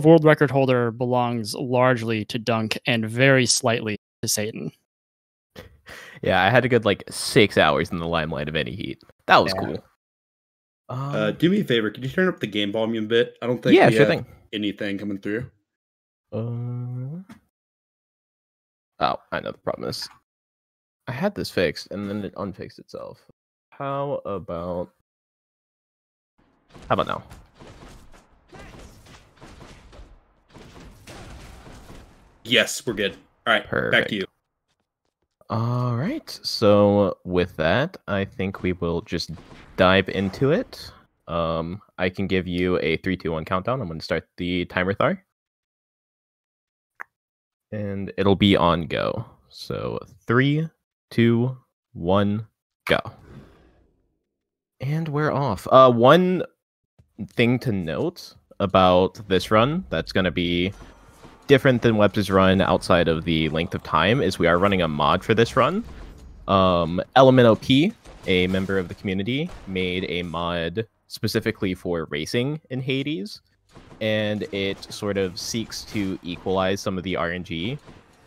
The world record holder belongs largely to Dunk and very slightly to Satan. Yeah, I had a good like six hours in the limelight of any heat. That was Yeah. cool. Um, Uh, do me a favor. Could you turn up the game volume a bit? I don't think yeah, we sure have thing. anything coming through. Uh... Oh, I know the problem is I had this fixed and then it unfixed itself. How about how about now? Yes, we're good. All right, back to you. All right. So with that, I think we will just dive into it. Um, I can give you a three, two, one countdown. I'm going to start the timer, Thar, and it'll be on go. So three, two, one, go. And we're off. Uh, one thing to note about this run that's going to be different than Webster's run outside of the length of time is we are running a mod for this run. Um, Element OP, a member of the community, made a mod specifically for racing in Hades, and it sort of seeks to equalize some of the RNG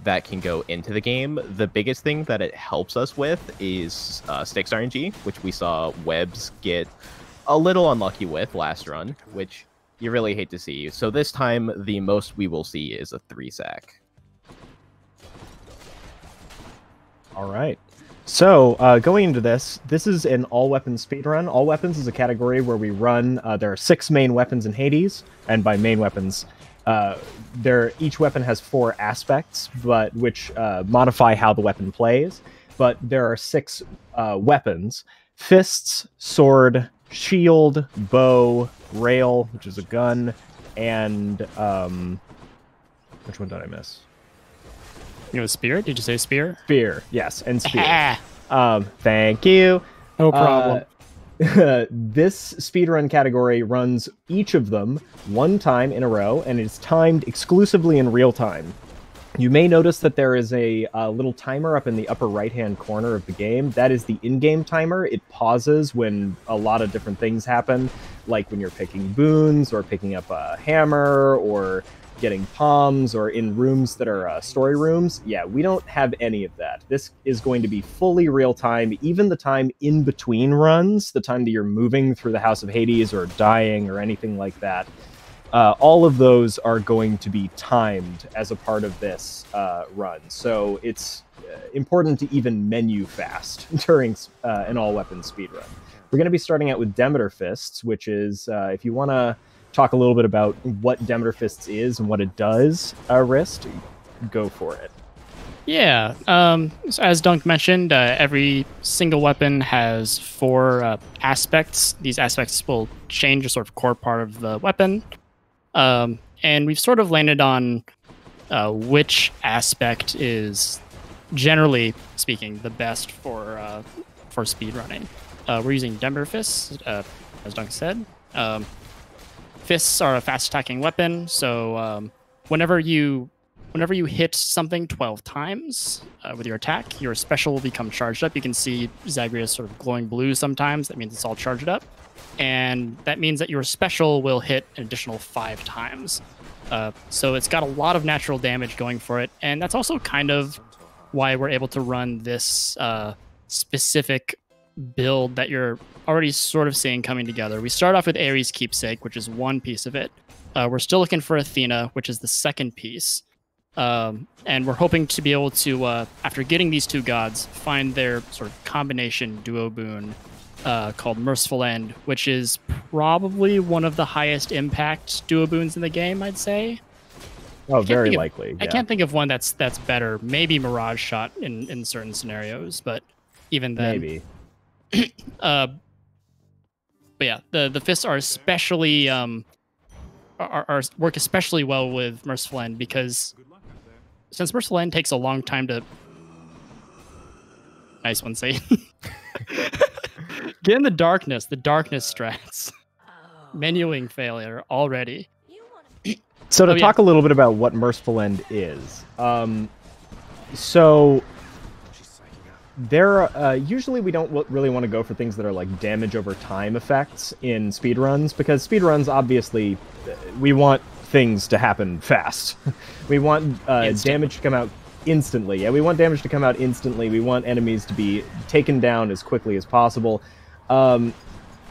that can go into the game. The biggest thing that it helps us with is uh, Styx RNG, which we saw Webs get a little unlucky with last run, which you really hate to see. You. So this time, the most we will see is a three sack. All right. So, uh, going into this, this is an all weapons speedrun. All weapons is a category where we run. Uh, there are six main weapons in Hades, and by main weapons, uh, there each weapon has four aspects, but which uh, modify how the weapon plays. But there are six uh, weapons: fists, sword, shield, bow, rail, which is a gun, and um, which one did I miss? You know, spear? Did you say spear? Spear, yes, and spear. Um, thank you. no problem. Uh, this speedrun category runs each of them one time in a row and is timed exclusively in real time. You may notice that there is a, uh little timer up in the upper right hand corner of the game. That is the in game timer. It pauses when a lot of different things happen, like when you're picking boons or picking up a hammer or getting Poms or in rooms that are uh, story rooms. Yeah, we don't have any of that. This is going to be fully real time, even the time in between runs, the time that you're moving through the House of Hades or dying or anything like that. Uh, all of those are going to be timed as a part of this uh, run. So it's uh, important to even menu fast during uh, an all weapon speed run. We're going to be starting out with Demeter Fists, which is, uh, if you want to talk a little bit about what Demeter Fists is and what it does, uh, Wrist, go for it. Yeah. Um, so as Dunk mentioned, uh, every single weapon has four uh, aspects. These aspects will change a sort of core part of the weapon. Um, and we've sort of landed on uh, which aspect is, generally speaking, the best for uh, for speedrunning. Uh, we're using Demeter Fists, uh, as Dunk said. Um, fists are a fast attacking weapon, so um, whenever you whenever you hit something 12 times uh, with your attack, your special will become charged up. You can see Zagreus sort of glowing blue sometimes. That means it's all charged up. And that means that your special will hit an additional five times. Uh, so it's got a lot of natural damage going for it. And that's also kind of why we're able to run this uh, specific build that you're already sort of seeing coming together. We start off with Ares Keepsake, which is one piece of it. Uh, we're still looking for Athena, which is the second piece. Um, and we're hoping to be able to, uh, after getting these two gods, find their sort of combination duo boon uh, called Merciful End, which is probably one of the highest impact duo boons in the game, I'd say. Oh, very think of- likely. I can't think of one that's that's better. Maybe Mirage Shot in, in certain scenarios, but even then, Maybe. uh, but yeah, the the fists are especially um are, are work especially well with Merciful End because since Merciful End takes a long time to. Nice one, Satan. Get in the darkness. The darkness strats. Menuing failure already. So to Oh, yeah. talk a little bit about what Merciful End is, um, so there uh, usually we don't w- really want to go for things that are like damage over time effects in speedruns because speedruns obviously uh, we want things to happen fast. we want uh, damage to come out instantly. Yeah, we want damage to come out instantly. We want enemies to be taken down as quickly as possible. Um,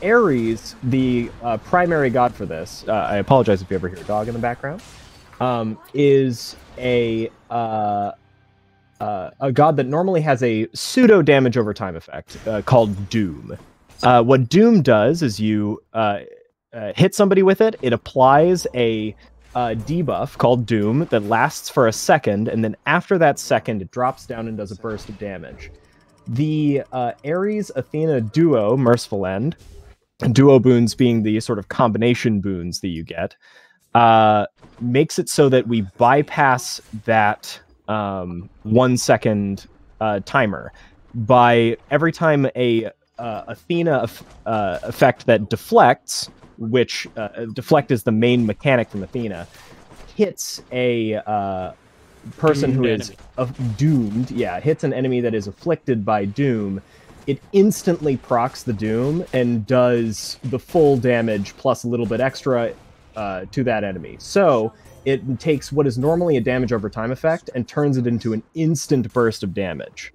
Ares, the uh, primary god for this, uh, I apologize if you ever hear a dog in the background, um, is a uh, uh, a god that normally has a pseudo damage over time effect uh, called Doom. Uh, what Doom does is you hit somebody with it, it applies a uh, debuff called Doom that lasts for a second, and then after that second, it drops down and does a burst of damage. The uh, Ares Athena duo, Merciful End, duo boons being the sort of combination boons that you get, uh, makes it so that we bypass that um, one second uh, timer by every time a uh, Athena uh, effect that deflects, which uh, deflect is the main mechanic from Athena, hits a uh, person who Doomed is enemy. doomed. Yeah, hits an enemy that is afflicted by doom. It instantly procs the doom and does the full damage plus a little bit extra uh, to that enemy. So it takes what is normally a damage over time effect and turns it into an instant burst of damage.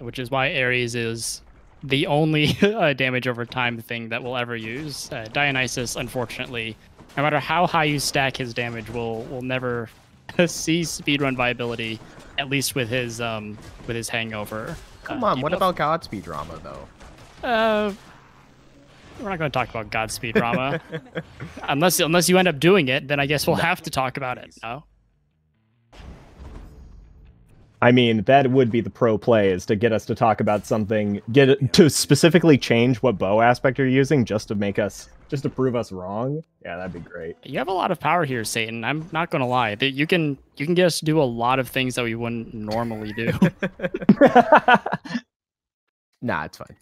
which is why Ares is the only uh, damage over time thing that we'll ever use. Uh, Dionysus, unfortunately, no matter how high you stack his damage, will will never see speedrun viability. At least with his um with his hangover. Come uh, on, what about Godspeed drama though? Uh, we're not going to talk about Godspeed drama, unless unless you end up doing it. Then I guess we'll have to talk about it. No. I mean, that would be the pro play is to get us to talk about something, get it to specifically change what bow aspect you're using just to make us, just to prove us wrong. Yeah, that'd be great. You have a lot of power here, Satan. I'm not gonna lie. That you can you can get us to do a lot of things that we wouldn't normally do. Nah, it's fine.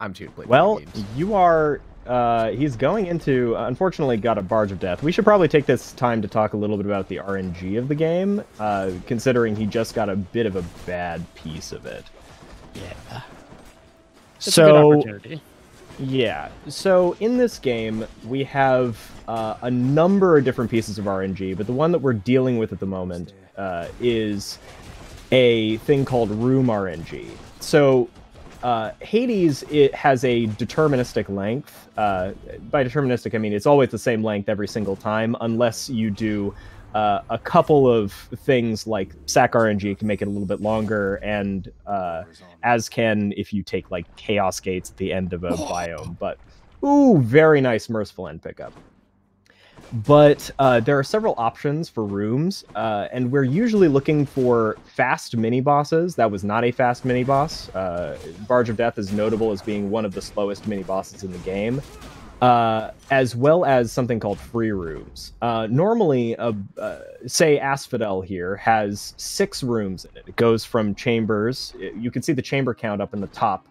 I'm too play well, you are. Uh, he's going into. Unfortunately, got a barge of death. We should probably take this time to talk a little bit about the RNG of the game, uh, considering he just got a bit of a bad piece of it. yeah. It's a good so. Yeah. So in this game, we have uh, a number of different pieces of RNG, but the one that we're dealing with at the moment uh, is a thing called room RNG. So uh, Hades it has a deterministic length. Uh, by deterministic, I mean it's always the same length every single time, unless you do uh, a couple of things like SAC RNG can make it a little bit longer, and uh, as can if you take like chaos gates at the end of a biome. But ooh, very nice merciful end pickup. But uh, there are several options for rooms, uh, and we're usually looking for fast mini bosses. That was not a fast mini boss. Uh, Barge of Death is notable as being one of the slowest mini bosses in the game, uh, as well as something called free rooms. Uh, normally, uh, say Asphodel here has six rooms in it. It goes from chambers. You can see the chamber count up in the top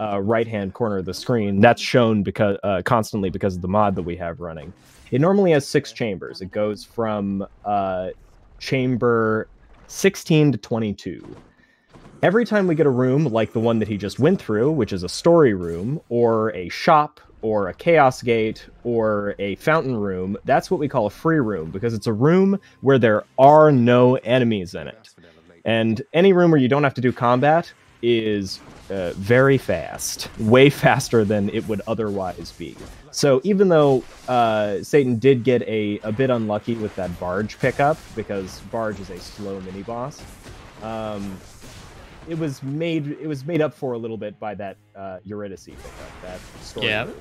uh, right hand corner of the screen. That's shown because uh, constantly because of the mod that we have running. It normally has six chambers. It goes from uh, chamber 16 to 22. Every time we get a room like the one that he just went through, which is a story room, or a shop, or a chaos gate, or a fountain room, that's what we call a free room because it's a room where there are no enemies in it. And any room where you don't have to do combat is uh, very fast, way faster than it would otherwise be. So even though uh, Satan did get a, a bit unlucky with that Barge pickup, because Barge is a slow mini boss, um, it was made it was made up for a little bit by that uh, Eurydice pickup, that story Yeah. room.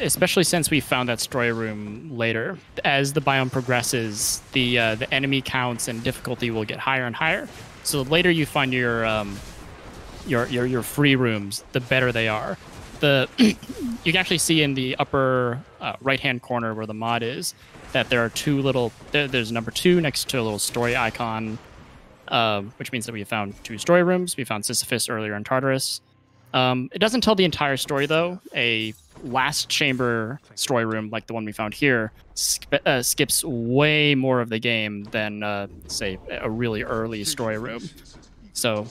especially since we found that story room later. As the biome progresses, the uh, the enemy counts and difficulty will get higher and higher. So the later you find your um, your your your free rooms, the better they are. The you can actually see in the upper uh, right hand corner where the mod is that there are two little there, there's number two next to a little story icon, uh, which means that we found two story rooms. We found Sisyphus earlier in Tartarus. Um, it doesn't tell the entire story though. A last chamber story room, like the one we found here, uh, skips way more of the game than, uh, say, a really early story room. So,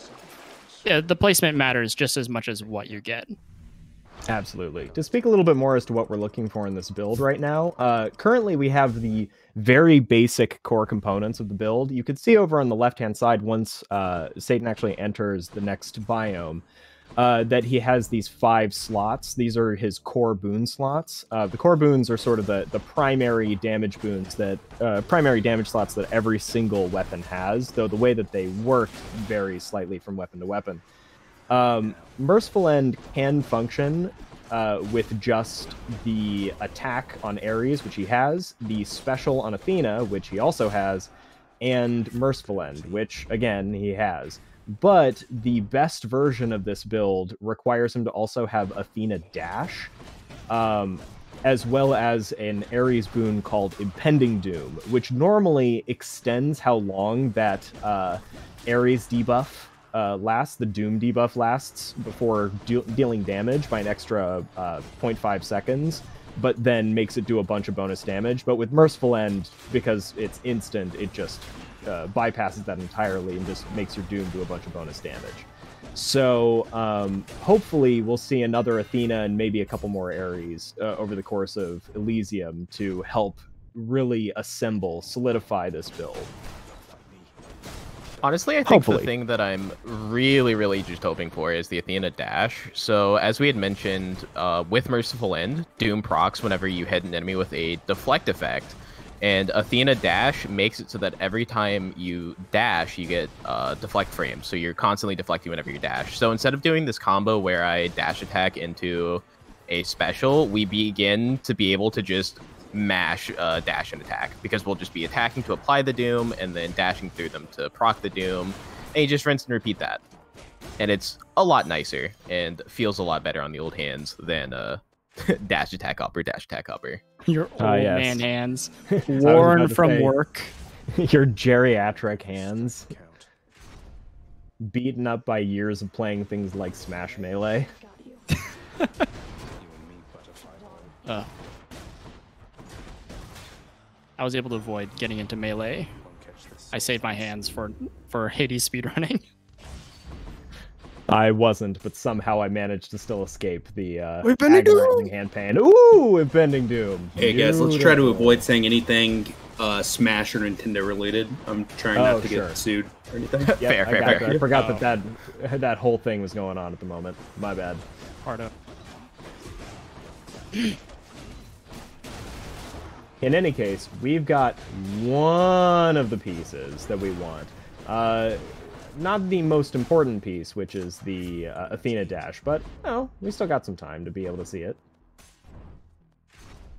yeah, the placement matters just as much as what you get. Absolutely. To speak a little bit more as to what we're looking for in this build right now, uh, currently we have the very basic core components of the build. You could see over on the left-hand side once uh, Satan actually enters the next biome uh, that he has these five slots. These are his core boon slots. Uh, the core boons are sort of the, the primary damage boons that uh, primary damage slots that every single weapon has, though the way that they work varies slightly from weapon to weapon. Um, Merciful End can function uh, with just the attack on Ares, which he has, the special on Athena, which he also has, and Merciful End, which again he has. But the best version of this build requires him to also have Athena Dash, um, as well as an Ares boon called Impending Doom, which normally extends how long that uh, Ares debuff uh, lasts, the Doom debuff lasts before de- dealing damage by an extra uh, 0.5 seconds, but then makes it do a bunch of bonus damage. But with Merciful End, because it's instant, it just uh, bypasses that entirely and just makes your Doom do a bunch of bonus damage. So um, hopefully we'll see another Athena and maybe a couple more Ares uh, over the course of Elysium to help really assemble, solidify this build. Honestly, I think Hopefully. the thing that I'm really, really just hoping for is the Athena dash. So, as we had mentioned, uh, with Merciful End, Doom procs whenever you hit an enemy with a deflect effect, and Athena dash makes it so that every time you dash, you get uh, deflect frames. So you're constantly deflecting whenever you dash. So instead of doing this combo where I dash attack into a special, we begin to be able to just mash uh, dash and attack because we'll just be attacking to apply the doom and then dashing through them to proc the doom, and you just rinse and repeat that. And it's a lot nicer and feels a lot better on the old hands than uh, dash attack upper, dash attack upper. Your old Ah, yes. man hands, worn from say. work. Your geriatric hands, beaten up by years of playing things like Smash Melee. Uh, I was able to avoid getting into melee. I saved my hands for for Hades speedrunning. I wasn't, but somehow I managed to still escape the uh, Impending Doom! agonizing hand pain. Ooh, impending doom. Hey guys, let's try to avoid saying anything uh, Smash or Nintendo related. I'm trying Oh, not to sure. get sued or anything. Yep, Fair, I fair, got fair. that. I forgot Oh. that that that whole thing was going on at the moment. My bad. Part of In any case, we've got one of the pieces that we want. Uh, not the most important piece, which is the uh, Athena dash, but no, we still got some time to be able to see it.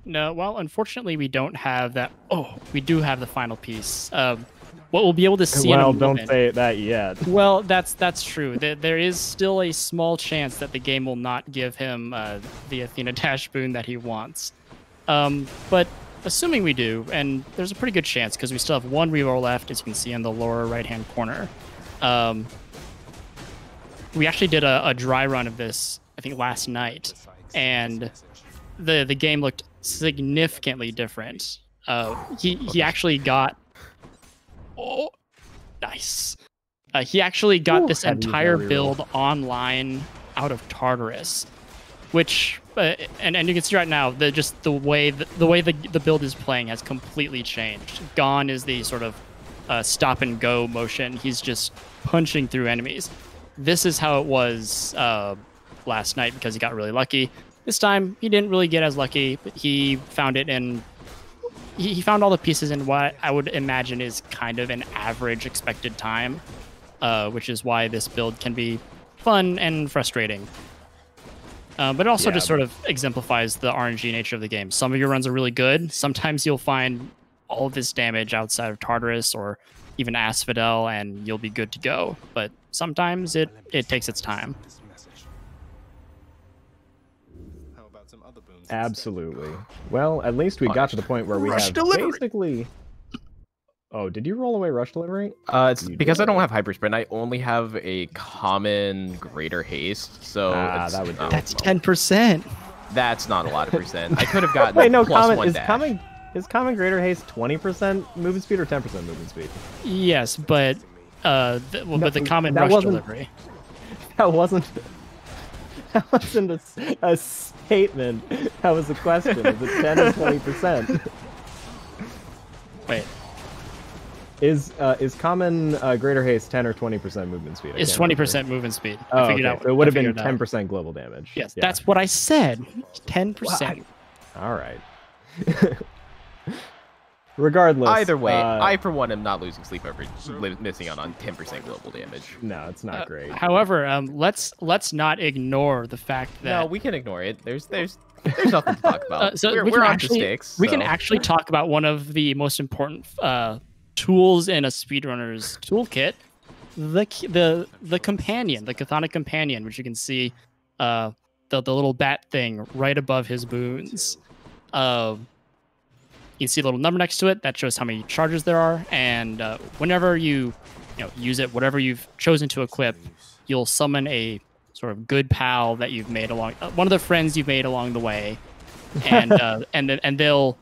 no. Well, unfortunately, we don't have that. Oh, we do have the final piece. Um, what we'll be able to see. in a well, don't moment- say that yet. Well, that's that's true. There, there is still a small chance that the game will not give him uh, the Athena Dash boon that he wants. Um, but assuming we do, and there's a pretty good chance because we still have one reroll left, as you can see in the lower right-hand corner. Um, we actually did a, a dry run of this, I think, last night, and the the game looked significantly different. Uh, he he actually got. Oh, nice. Uh, he actually got Ooh, this had to use entire build online out of Tartarus, which and and you can see right now the just the way the, the way the the build is playing has completely changed. Gone is the sort of uh, stop and go motion. He's just punching through enemies. This is how it was uh, last night because he got really lucky. This time he didn't really get as lucky, but he found it in he, he found all the pieces in what I would imagine is kind of an average expected time, uh, which is why this build can be fun and frustrating. Uh, but it also Yeah. just sort of exemplifies the RNG nature of the game. Some of your runs are really good. Sometimes you'll find all of this damage outside of Tartarus or even Asphodel, and you'll be good to go. But sometimes it, it takes its time. Absolutely. Well, at least we got to the point where we Rush have delivery. basically. Oh, did you roll away rush delivery? Uh, it's You because I don't have hyper sprint. I only have a common greater haste, so Ah, that would do oh, it. That's 10%. that's not a lot of percent. I could have gotten Wait, no, plus common one is dash. common is common greater haste twenty percent movement speed or ten percent movement speed? Yes, but uh, the, well, No, but the common that rush wasn't- delivery. That wasn't That wasn't a statement. That was a question. Is it 10 or 20%? Wait, Is uh, is common uh, greater haste 10 or 20% movement speed? I it's twenty percent movement speed. Oh, I figured okay. out. So it would have been figured it out. 10% global damage. Yes, Yeah. that's what I said. Ten percent. All right. Regardless. Either way, uh, I for one am not losing sleep over li- missing out on 10% global damage. No, it's not Uh, great. However, um, let's let's not ignore the fact that No, we can ignore it. There's there's there's nothing to talk about. Uh, so we're we we're can on actually, to sticks. we can actually talk about one of the most important uh, tools in a speedrunner's toolkit, the the the companion, the Chthonic companion, which you can see uh, the the little bat thing right above his boons. Uh, you can see a little number next to it that shows how many charges there are, and uh, whenever you you know use it, whatever you've chosen to equip, you'll summon a sort of good pal that you've made along uh, one of the friends you've made along the way, and uh, and and they'll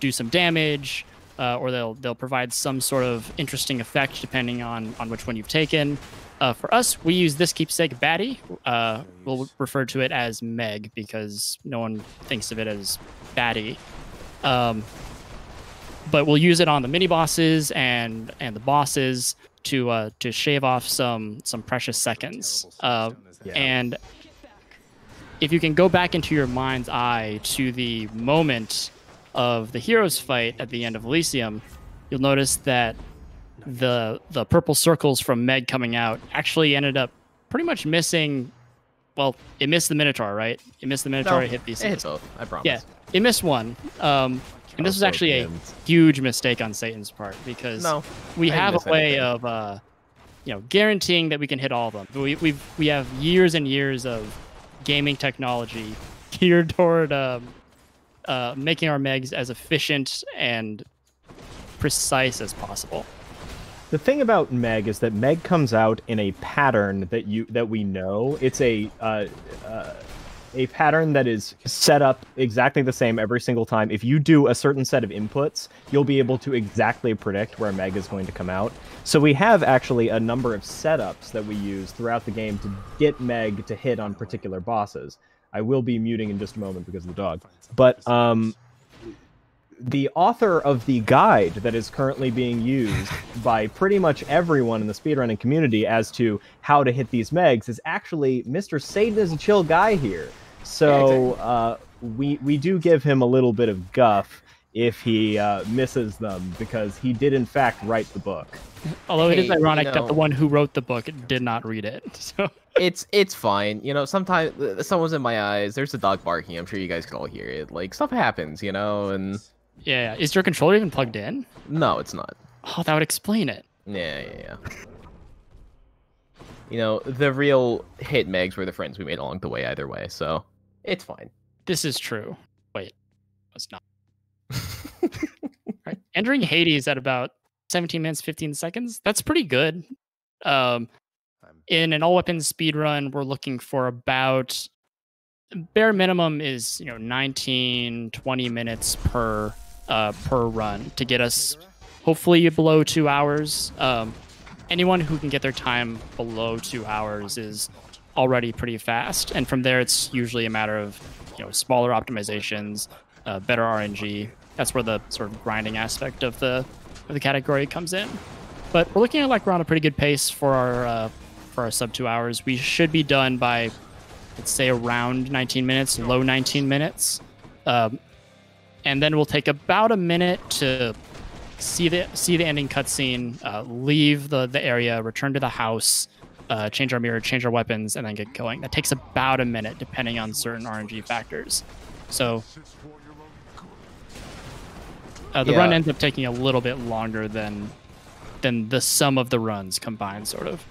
do some damage, uh, or they'll they'll provide some sort of interesting effect depending on on which one you've taken. Uh, for us, we use this keepsake Battie. Uh, we'll refer to it as Meg because no one thinks of it as Battie. Um, but we'll use it on the mini bosses and and the bosses to uh, to shave off some some precious seconds. Uh, Yeah. And if you can go back into your mind's eye to the moment of the heroes fight at the end of Elysium, you'll notice that the the purple circles from Meg coming out actually ended up pretty much missing. Well, it missed the Minotaur, right? It missed the Minotaur. No, it hit Theseus. It hit both. I promise. Yeah, it missed one. Um, and this was actually a huge mistake on Satan's part because No. we I have a way anything. of uh, you know guaranteeing that we can hit all of them. We we've we have years and years of gaming technology geared toward um, uh, making our megs as efficient and precise as possible. The thing about Meg is that Meg comes out in a pattern that you that we know. It's a uh, uh, a pattern that is set up exactly the same every single time. If you do a certain set of inputs, you'll be able to exactly predict where Meg is going to come out. So we have actually a number of setups that we use throughout the game to get Meg to hit on particular bosses. I will be muting in just a moment because of the dog. But um, the author of the guide that is currently being used by pretty much everyone in the speedrunning community as to how to hit these megs is actually Mr. Satan is a chill guy here. So uh, we we do give him a little bit of guff if he uh, misses them because he did in fact write the book. Although it is Hey, you ironic that the one who wrote the book did not read it. So It's it's fine. You know, sometimes someone's in my eyes. There's a dog barking. I'm sure you guys can all hear it. Like stuff happens, you know, and yeah, is your controller even plugged in? no, it's not. Oh, that would explain it. Yeah, yeah, yeah. You know, the real hit megs were the friends we made along the way either way, so it's fine. This is true. Wait, it's not. right. Entering Hades at about 17 minutes 15 seconds. That's pretty good. Um, in an all weapons speed run, we're looking for about bare minimum is you know 19 20 minutes per uh, per run to get us hopefully below two hours. Um, anyone who can get their time below two hours is already pretty fast, and from there it's usually a matter of you know smaller optimizations, uh, better RNG. That's where the sort of grinding aspect of the of the category comes in. But we're looking at like we're on a pretty good pace for our uh, for our sub two hours. We should be done by let's say around 19 minutes, low 19 minutes, um, and then we'll take about a minute to see the see the ending cutscene, uh, leave the the area, return to the house, uh, change our mirror, change our weapons, and then get going. That takes about a minute, depending on certain RNG factors. So uh, the run ends up taking a little bit longer than than the sum of the runs combined, sort of.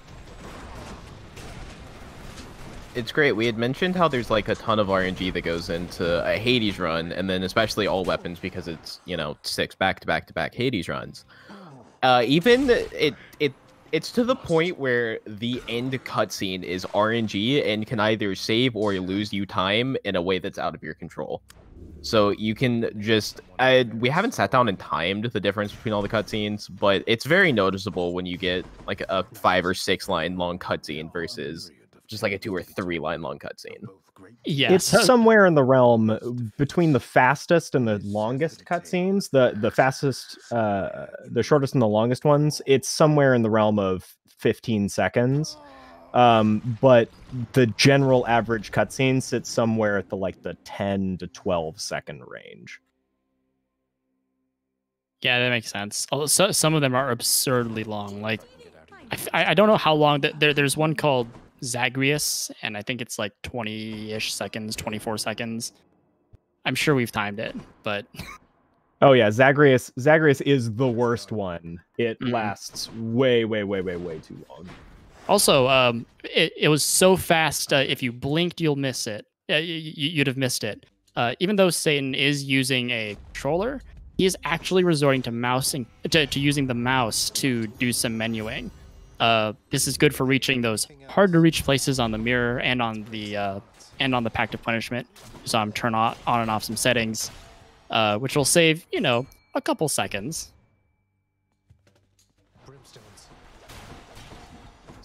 It's great. We had mentioned how there's like a ton of RNG that goes into a Hades run, and then especially all weapons because it's you know six back to back to back Hades runs. Uh, even it it it's to the point where the end cutscene is RNG and can either save or lose you time in a way that's out of your control. So you can just I, we haven't sat down and timed the difference between all the cutscenes, but it's very noticeable when you get like a five or six line long cutscene versus just like a two or three line long cutscene. Yeah, It's somewhere in the realm between the fastest and the longest cutscenes. The the fastest, uh, the shortest and the longest ones. It's somewhere in the realm of 15 seconds. Um, but the general average cutscene sits somewhere at the like the 10 to 12 second range. yeah, that makes sense. Although so, some of them are absurdly long. Like I, I don't know how long. That there, there's one called Zagreus, and I think it's like 20-ish seconds, 24 seconds. I'm sure we've timed it, but Oh yeah, Zagreus. Zagreus is the worst one. It Mhm. lasts way, way, way, way, way too long. Also, um, it, it was so fast. Uh, if you blinked, you'll miss it. Uh, y- y- you'd have missed it. Uh, even though Satan is using a controller, he is actually resorting to mousing to, to using the mouse to do some menuing. Uh, this is good for reaching those hard to reach places on the mirror and on the uh, and on the Pact of Punishment. So I'm turn on, on and off some settings, uh, which will save you know a couple seconds.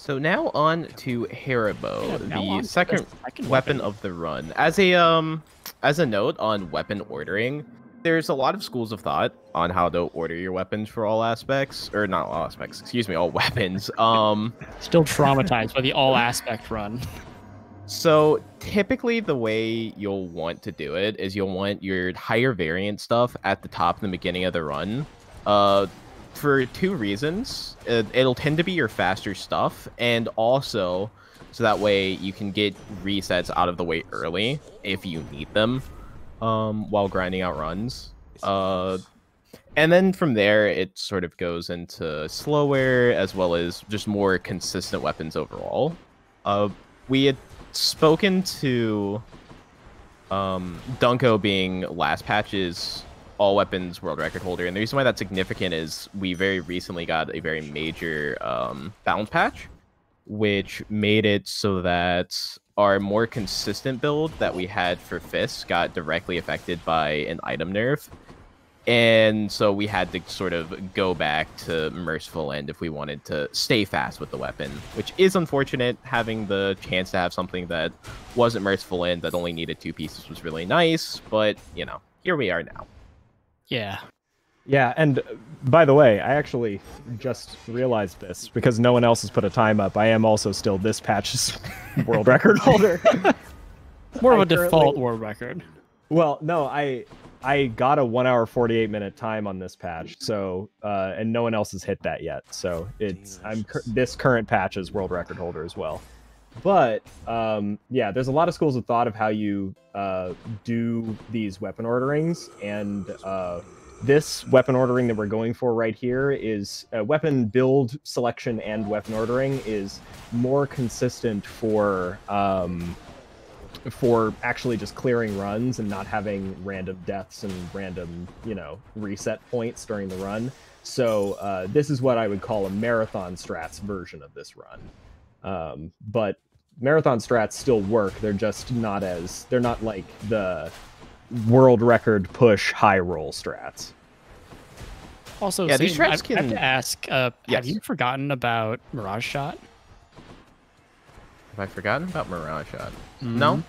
So now on to Hera Bow, Yeah, on the second the second weapon of the run. As a um as a note on weapon ordering, there's a lot of schools of thought on how to order your weapons for all aspects, or not all aspects. Excuse me, all weapons. Um, Still traumatized by the all aspect run. so typically the way you'll want to do it is you'll want your higher variant stuff at the top in the beginning of the run. Uh, for two reasons. It, it'll tend to be your faster stuff, and also so that way you can get resets out of the way early if you need them um, while grinding out runs. Uh, and then from there, it sort of goes into slower as well as just more consistent weapons overall. Uh, we had spoken to um, Dunko being last patch's all weapons world record holder, and the reason why that's significant is we very recently got a very major um, balance patch, which made it so that our more consistent build that we had for fists got directly affected by an item nerf. And so we had to sort of go back to Merciful End if we wanted to stay fast with the weapon, which is unfortunate. Having the chance to have something that wasn't Merciful End that only needed two pieces was really nice, but you know, here we are now. Yeah. Yeah, and uh, by the way, I actually just realized this because no one else has put a time up. I am also still this patch's world record holder. More of I a default world record. well, no, I I got a one hour forty eight minute time on this patch, so uh, and no one else has hit that yet. So it's I'm cur- this current patch's world record holder as well. But um, yeah, there's a lot of schools of thought of how you uh, do these weapon orderings, and uh, this weapon ordering that we're going for right here is uh, weapon build selection and weapon ordering is more consistent for um, for actually just clearing runs and not having random deaths and random you know reset points during the run. So uh, this is what I would call a marathon strats version of this run. Um, but marathon strats still work. They're just not as they're not like the world record push high roll strats. Also, Yeah, these Satan, I, strats I have to ask: uh, Have you forgotten about Mirage Shot? Have I forgotten about Mirage Shot? Mm-hmm. No?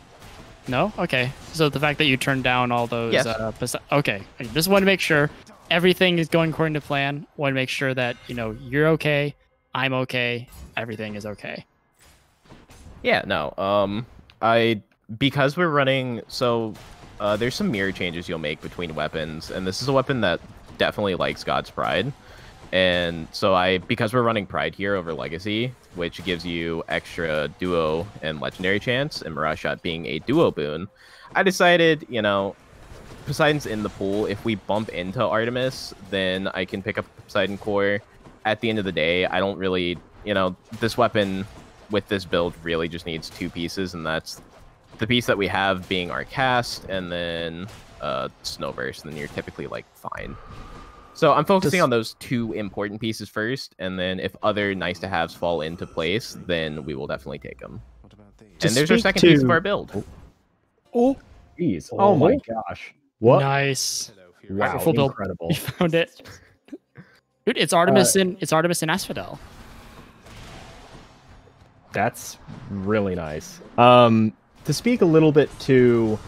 No. Okay. So the fact that you turned down all those. Yes. Uh, pos- okay. I just want to make sure everything is going according to plan. Want to make sure that you know you're okay, I'm okay, everything is okay. Yeah, no. Um, I because we're running so uh, there's some mirror changes you'll make between weapons, and this is a weapon that definitely likes God's Pride, and so I because we're running Pride here over Legacy, which gives you extra duo and legendary chance, and Mirage Shot being a duo boon, I decided you know. Poseidon's in the pool. If we bump into Artemis, then I can pick up Poseidon Core. At the end of the day, I don't really, you know, this weapon with this build really just needs two pieces, and that's the piece that we have being our cast, and then uh, Snowburst, and then you're typically like fine. So I'm focusing Just- on those two important pieces first, and then if other nice to haves fall into place, then we will definitely take them. To and there's our speak second piece of our build. Oh, Jeez. Oh my gosh. What? nice. Wow. Full build. Incredible. You found it, dude. It's Artemis in it's Artemis in Asphodel. That's really nice. Um, to speak a little bit to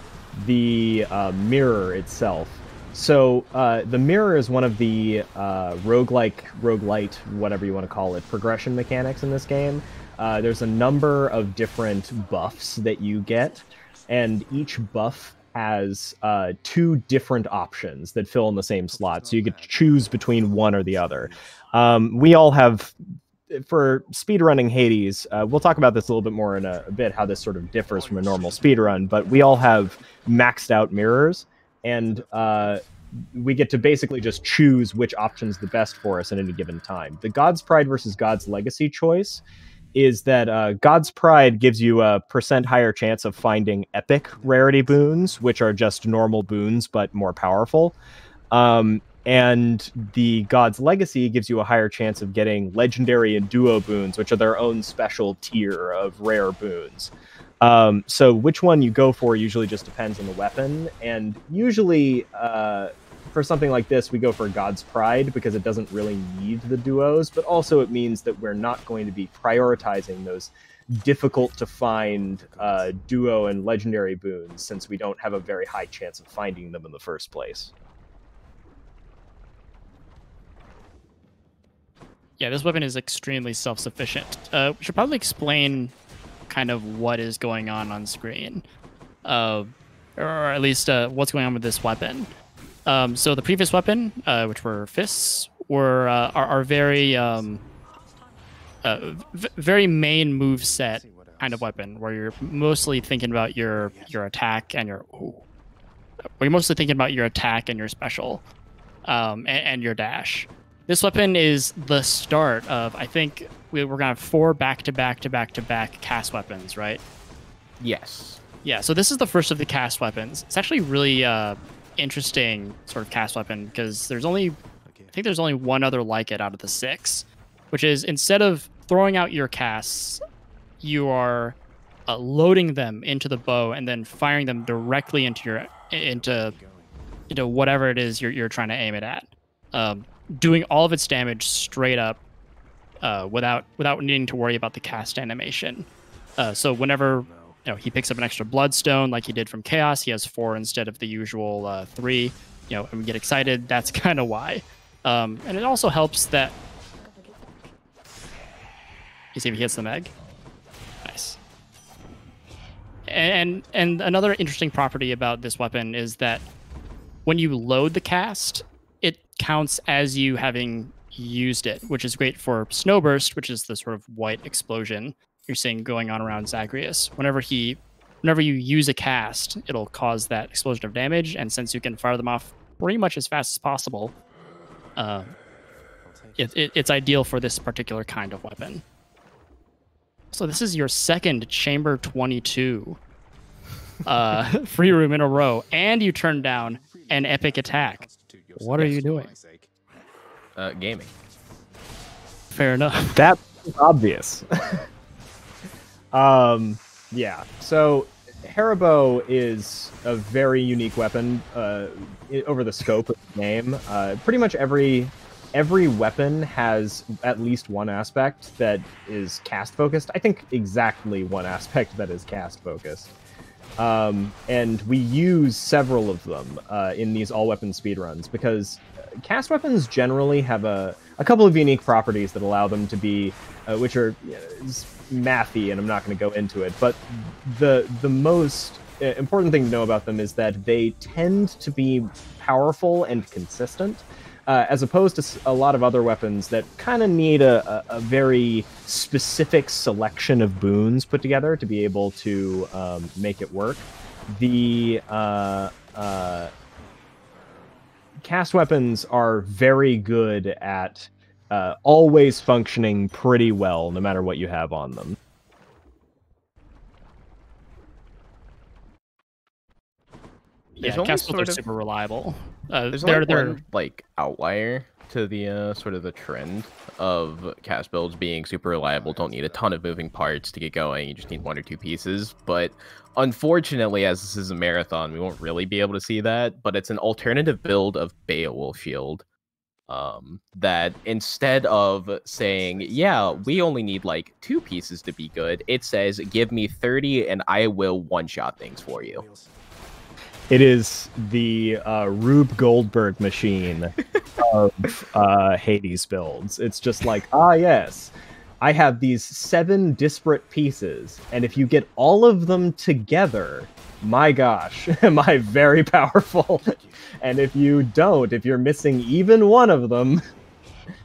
the uh, mirror itself. So uh, the mirror is one of the uh, roguelike, roguelite, whatever you want to call it, progression mechanics in this game. Uh, there's a number of different buffs that you get, and each buff has uh, two different options that fill in the same slot. So you to choose between one or the other. Um, we all have for speedrunning Hades, uh, we'll talk about this a little bit more in a, a, bit, how this sort of differs from a normal speedrun, but we all have maxed out mirrors, and uh, we get to basically just choose which option's the best for us at any given time. The God's Pride versus God's Legacy choice is that uh, God's Pride gives you a percent higher chance of finding epic rarity boons, which are just normal boons but more powerful. Um, and the God's Legacy gives you a higher chance of getting legendary and duo boons, which are their own special tier of rare boons. Um, so which one you go for usually just depends on the weapon, and usually uh, for something like this, we go for God's Pride because it doesn't really need the duos, but also it means that we're not going to be prioritizing those difficult to find uh, duo and legendary boons since we don't have a very high chance of finding them in the first place. Yeah, this weapon is extremely self-sufficient. Uh, we should probably explain kind of what is going on on screen, uh, or at least uh, what's going on with this weapon. Um, so the previous weapon, uh, which were fists, were uh, are, are, very um, uh, very main move set kind of weapon, where you're mostly thinking about your your attack and your. Ooh, where you're mostly thinking about your attack and your special, um, and, and your dash. This weapon is the start of, I think, we, are going to have four back to back to back to back cast weapons, right? Yes. Yeah, so this is the first of the cast weapons. It's actually really uh, interesting sort of cast weapon because there's only, I think there's only one other like it out of the six, which is instead of throwing out your casts, you are uh, loading them into the bow and then firing them directly into your into into whatever it is you're, you're trying to aim it at. Um, doing all of its damage straight up uh, without without needing to worry about the cast animation. Uh, so whenever you know he picks up an extra bloodstone like he did from chaos, he has four instead of the usual uh, three. You know, and we get excited. That's kind of why. Um, and it also helps that. You see if he hits the meg. Nice. And and another interesting property about this weapon is that when you load the cast, counts as you having used it, which is great for Snowburst, which is the sort of white explosion you're seeing going on around Zagreus. Whenever he, whenever you use a cast, it'll cause that explosion of damage, and since you can fire them off pretty much as fast as possible, uh, it, it, it's ideal for this particular kind of weapon. So this is your second Chamber 22 uh, free room in a row, and you turn down an epic attack. What are you doing? Uh, gaming. Fair enough. That's obvious. um, yeah. So Hera Bow is a very unique weapon uh, over the scope of the game. Uh, pretty much every every weapon has at least one aspect that is cast focused. I think exactly one aspect that is cast focused. Um, and we use several of them uh, in these all weapon speedruns because uh, cast weapons generally have a, a couple of unique properties that allow them to be, uh, which are you know, mathy, and I'm not going to go into it. But the the most uh, important thing to know about them is that they tend to be powerful and consistent uh, as opposed to a lot of other weapons that kind of need a, a, a, very specific selection of boons put together to be able to um, make it work. The uh, uh, cast weapons are very good at uh, always functioning pretty well, no matter what you have on them. yeah, cast weapons are super reliable. Uh, there's they're, they're... one like outlier to the uh, sort of the trend of cast builds being super reliable. Don't need a ton of moving parts to get going. You just need one or two pieces. But unfortunately, as this is a marathon, we won't really be able to see that. But it's an alternative build of Beowulf Shield. Um, that instead of saying, "Yeah, we only need like two pieces to be good," it says, "Give me thirty, and I will one shot things for you." It is the uh, Rube Goldberg machine of uh, Hades builds. It's just like, ah, yes, I have these seven disparate pieces, and if you get all of them together, my gosh, am I very powerful? and if you don't, if you're missing even one of them,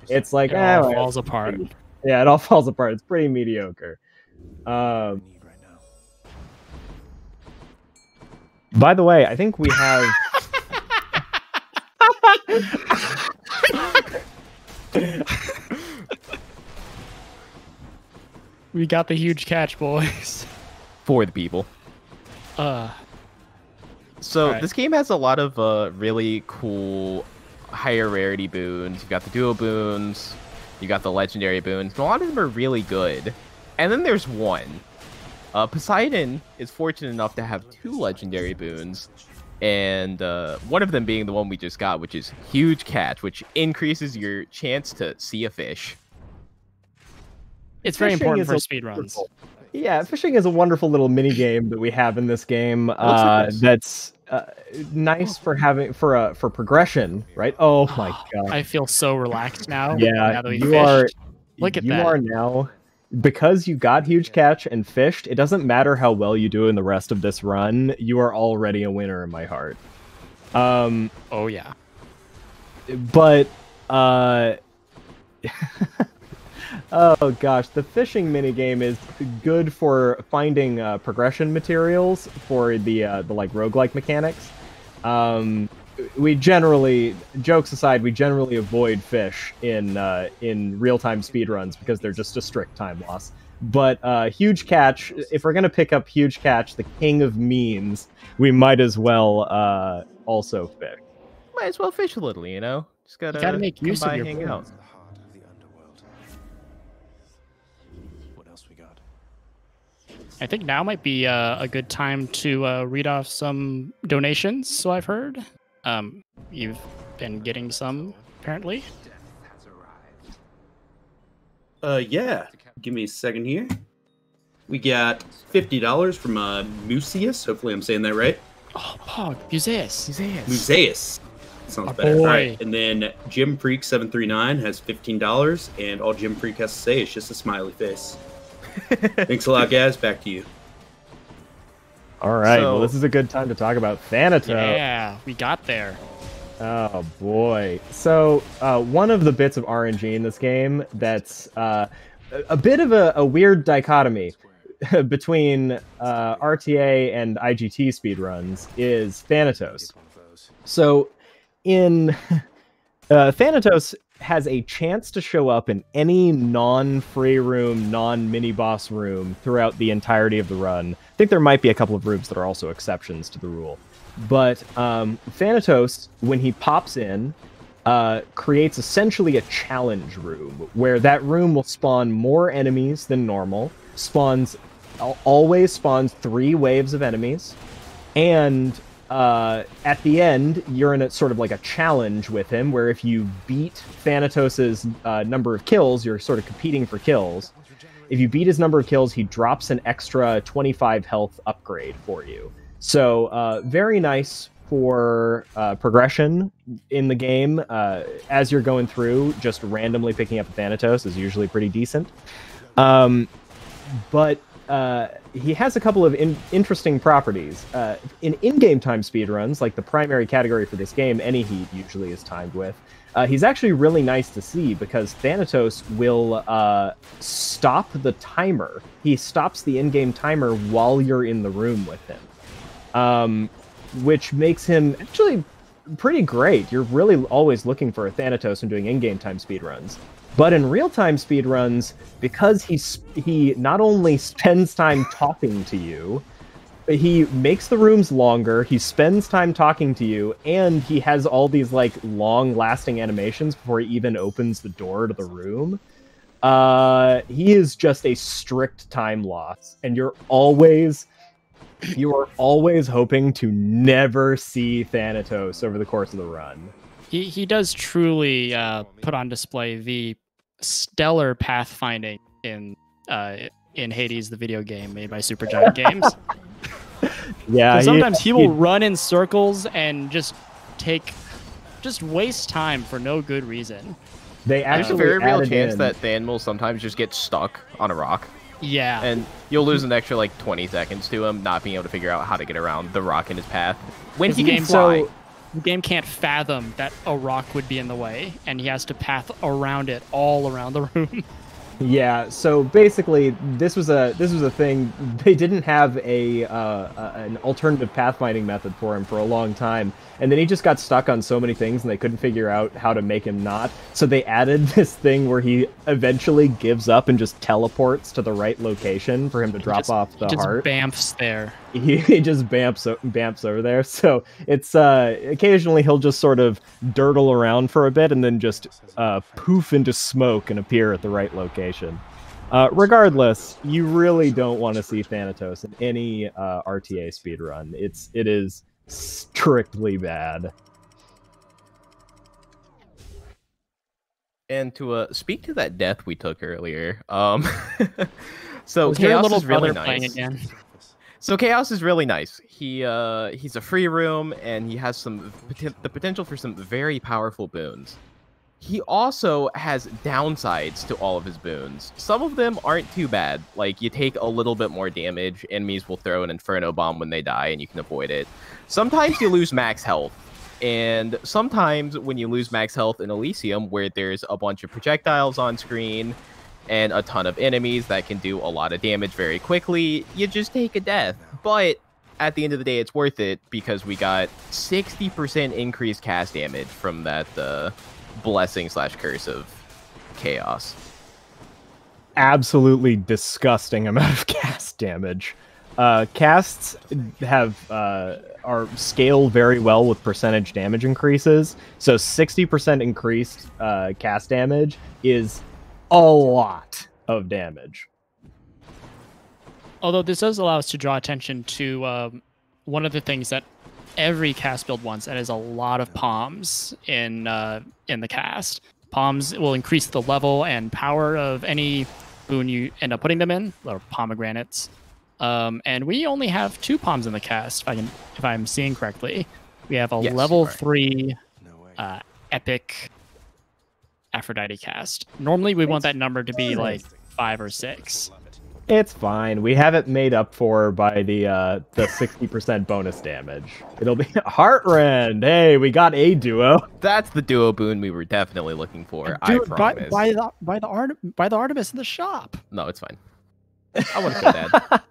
it's like, It eh, all well, falls apart. yeah, it all falls apart. It's pretty mediocre. Um, by the way, I think we have. We got the huge catch, boys. for the people. Uh, So Alright. this game has a lot of uh, really cool higher rarity boons. You got the dual boons, you got the legendary boons. and A lot of them are really good. And then there's one. Uh, Poseidon is fortunate enough to have two legendary boons, and uh, one of them being the one we just got, which is huge catch, which increases your chance to see a fish. it's very Fishing important for a speed runs. Yeah, fishing is a wonderful little mini game that we have in this game. at Uh, this. that's uh, nice for having for uh, for progression, right? Oh my god! I feel so relaxed now. Yeah, now that we you fished. are. Look at you that. are now because you got huge catch and fished. It doesn't matter how well you do in the rest of this run. You are already a winner in my heart. Um, Oh yeah. but uh oh gosh the fishing minigame is good for finding uh, progression materials for the uh, the like roguelike mechanics um we generally jokes aside we generally avoid fish in uh in real-time speedruns because they're just a strict time loss but uh huge catch if we're gonna pick up huge catch the king of means we might as well uh also fish Might as well fish a little, you know. Just gotta, gotta make use of by, your hang out. the heart of the underworld. What else we got? I think now might be uh, a good time to uh, read off some donations. So I've heard. Um, you've been getting some apparently. Uh, yeah. Give me a second here. We got fifty dollars from uh Museus. Hopefully, I'm saying that right. Oh, Pog, Museus. Museus. Sounds Our better. Boy. right. And then Jim Freak seven three nine has fifteen dollars, and all Jim Freak has to say is just a smiley face. Thanks a lot, guys. Back to you. All right. well, this is a good time to talk about Thanatos. Yeah, we got there. Oh boy. So uh, one of the bits of RNG in this game that's uh, a- bit of a, a weird dichotomy between uh, RTA and IGT speedruns is Thanatos. Get one of those. So in uh, Thanatos has a chance to show up in any non-free room, non-mini boss room throughout the entirety of the run. I think there might be a couple of rooms that are also exceptions to the rule. But um, Thanatos, when he pops in, uh, creates essentially a challenge room where that room will spawn more enemies than normal. Spawns always spawns three waves of enemies, and uh, at the end, you're in a sort of like a challenge with him, where if you beat Thanatos's uh, number of kills, you're sort of competing for kills. If you beat his number of kills, he drops an extra 25 health upgrade for you. So uh, very nice for uh, progression in the game. Uh, as you're going through, just randomly picking up Thanatos is usually pretty decent. Um, but uh, he has a couple of in- interesting properties. Uh, in in-game time speedruns, like the primary category for this game, any heat usually is timed with. Uh, he's actually really nice to see because Thanatos will uh, stop the timer. He stops the in-game timer while you're in the room with him, um, which makes him actually pretty great. You're really always looking for a Thanatos when doing in-game time speedruns. But in real-time speedruns, because he he not only spends time talking to you, but he makes the rooms longer, he spends time talking to you, and he has all these like long-lasting animations before he even opens the door to the room. Uh, he is just a strict time loss, and you're always you are always hoping to never see Thanatos over the course of the run. he he does truly uh, put on display the stellar pathfinding in uh, in Hades, the video game made by Supergiant Games. yeah. sometimes he, will he- run in circles and just take, just waste time for no good reason. they actually There's a very real chance in- that the animals sometimes just get stuck on a rock, Yeah, and you'll lose an extra like 20 seconds to him not being able to figure out how to get around the rock in his path when This he can game- fly. so the game can't fathom that a rock would be in the way, and he has to path around it all around the room. Yeah, so basically, this was a this was a thing. They didn't have a, uh, a an alternative pathfinding method for him for a long time, and then he just got stuck on so many things, and they couldn't figure out how to make him not. So they added this thing where he eventually gives up and just teleports to the right location for him to drop just, off the just heart. bamfs there. He, he just bamps bamps over there. So it's uh occasionally he'll just sort of dirtle around for a bit and then just uh poof into smoke and appear at the right location. Uh, regardless, you really don't want to see Thanatos in any uh, RTA speedrun. It's it is strictly bad. And to uh, speak to that death we took earlier, um, so Was your chaos little is really brother playing nice. again? So chaos is really nice. He uh, he's a free room and he has some the potential for some very powerful boons. He also has downsides to all of his boons. Some of them aren't too bad. Like you take a little bit more damage, enemies will throw an inferno bomb when they die and you can avoid it. Sometimes you lose max health. And sometimes when you lose max health in Elysium, where there's a bunch of projectiles on screen and a ton of enemies that can do a lot of damage very quickly, you just take a death. But at the end of the day, it's worth it because we got 60% increased cast damage from that uh, blessing slash curse of chaos. absolutely disgusting amount of cast damage. Uh, casts have uh, are scale very well with percentage damage increases. So sixty percent increased uh, cast damage is a lot of damage. Although this does allow us to draw attention to um, one of the things that every cast build wants, and is a lot of poms in uh, in the cast. Poms will increase the level and power of any boon you end up putting them in, or pomegranates. Um, and we only have two poms in the cast, if I can, if I'm seeing correctly. We have a Yes, level are. three No uh, epic Aphrodite cast. Normally, we want that number to be like five or six. It's fine. We have it made up for by the uh, the sixty percent bonus damage. It'll be Heartrend. Hey, we got a duo. That's the duo boon we were definitely looking for. I Dude, buy, promise. buy the buy the Art buy the Artemis in the shop. No, it's fine. I wouldn't feel bad.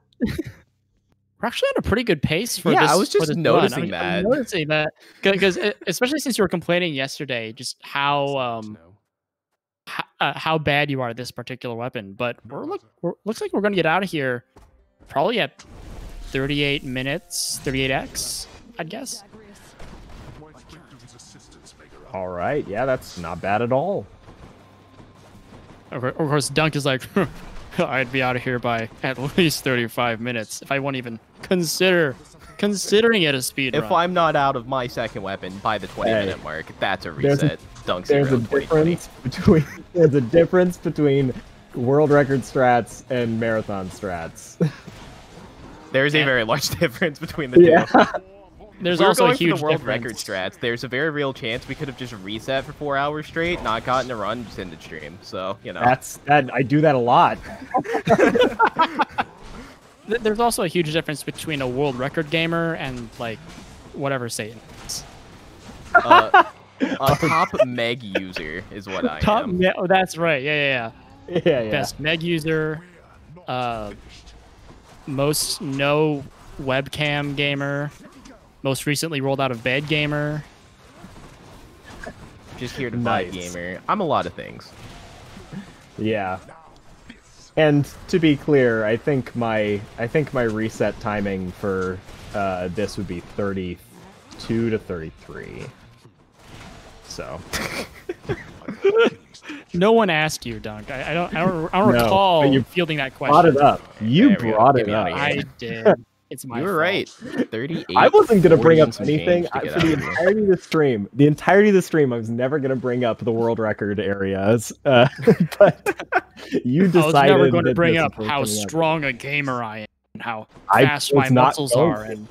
We're actually on a pretty good pace for Yeah, this. I was just this run. noticing I'm- I'm that. noticing that because especially since you were complaining yesterday, just how um how, uh, how bad you are at this particular weapon. But we're look we're, looks like we're gonna get out of here probably at 38 minutes, 38x, I'd guess. All right. Yeah, that's not bad at all. Of of course, Dunk is like, I'd be out of here by at least 35 minutes if I won't even consider considering it a speed if run. I'm not out of my second weapon by the 20 Hey, minute mark, that's a there's a- reset. Dunk There's a difference between there's a difference between world record strats and marathon strats. There's a very large difference between the two. yeah. There's we were also going a huge for the world difference. record strats. There's a very real chance we could have just reset for four hours straight, not gotten a run, just ended stream. So you know, That's that I do that a lot. There's also a huge difference between a world record gamer and like whatever Satan. is. uh, a top Meg user is what I Top, am. yeah, oh, that's right. Yeah, yeah, yeah. Yeah, yeah. Best Meg user, uh, most no webcam gamer, most recently rolled out of bed gamer. Just here to buy Nice. gamer. I'm a lot of things. Yeah. And to be clear, I think my I think my reset timing for uh, this would be 32 to 33. So No one asked you, Dunk. I, I don't. I don't, I don't No, recall but you fielding that question. brought it up. You There brought it up. I did. It's my You were fault. right. 38. I wasn't gonna bring up anything I- for the entirety of the stream. The entirety of the stream, I was never gonna bring up the world record areas, uh, but you decided. I decided. was never going to bring up how coming up. strong a gamer I am and how fast was my not muscles are. And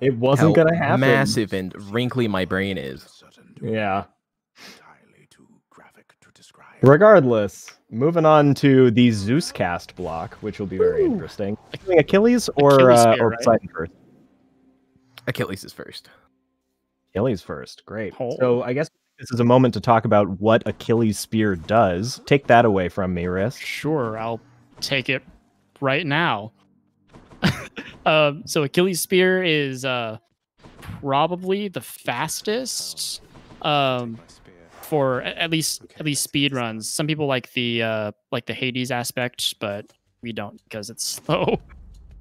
It wasn't How gonna happen. massive and wrinkly my brain is. Certain Yeah. Entirely too graphic to describe. Regardless, moving on to the Zeus cast block, which will be very interesting. Doing Achilles or Achilles uh, spear, or right? Poseidon first? Achilles is first. Achilles first. Great. Oh. So I guess this is a moment to talk about what Achilles spear does. Take that away from me, Risk. sure, I'll take it right now. um, so Achilles Spear is uh, probably the fastest um, for at least at least speed runs. Some people like the uh, like the Hades aspect, but we don't because it's slow.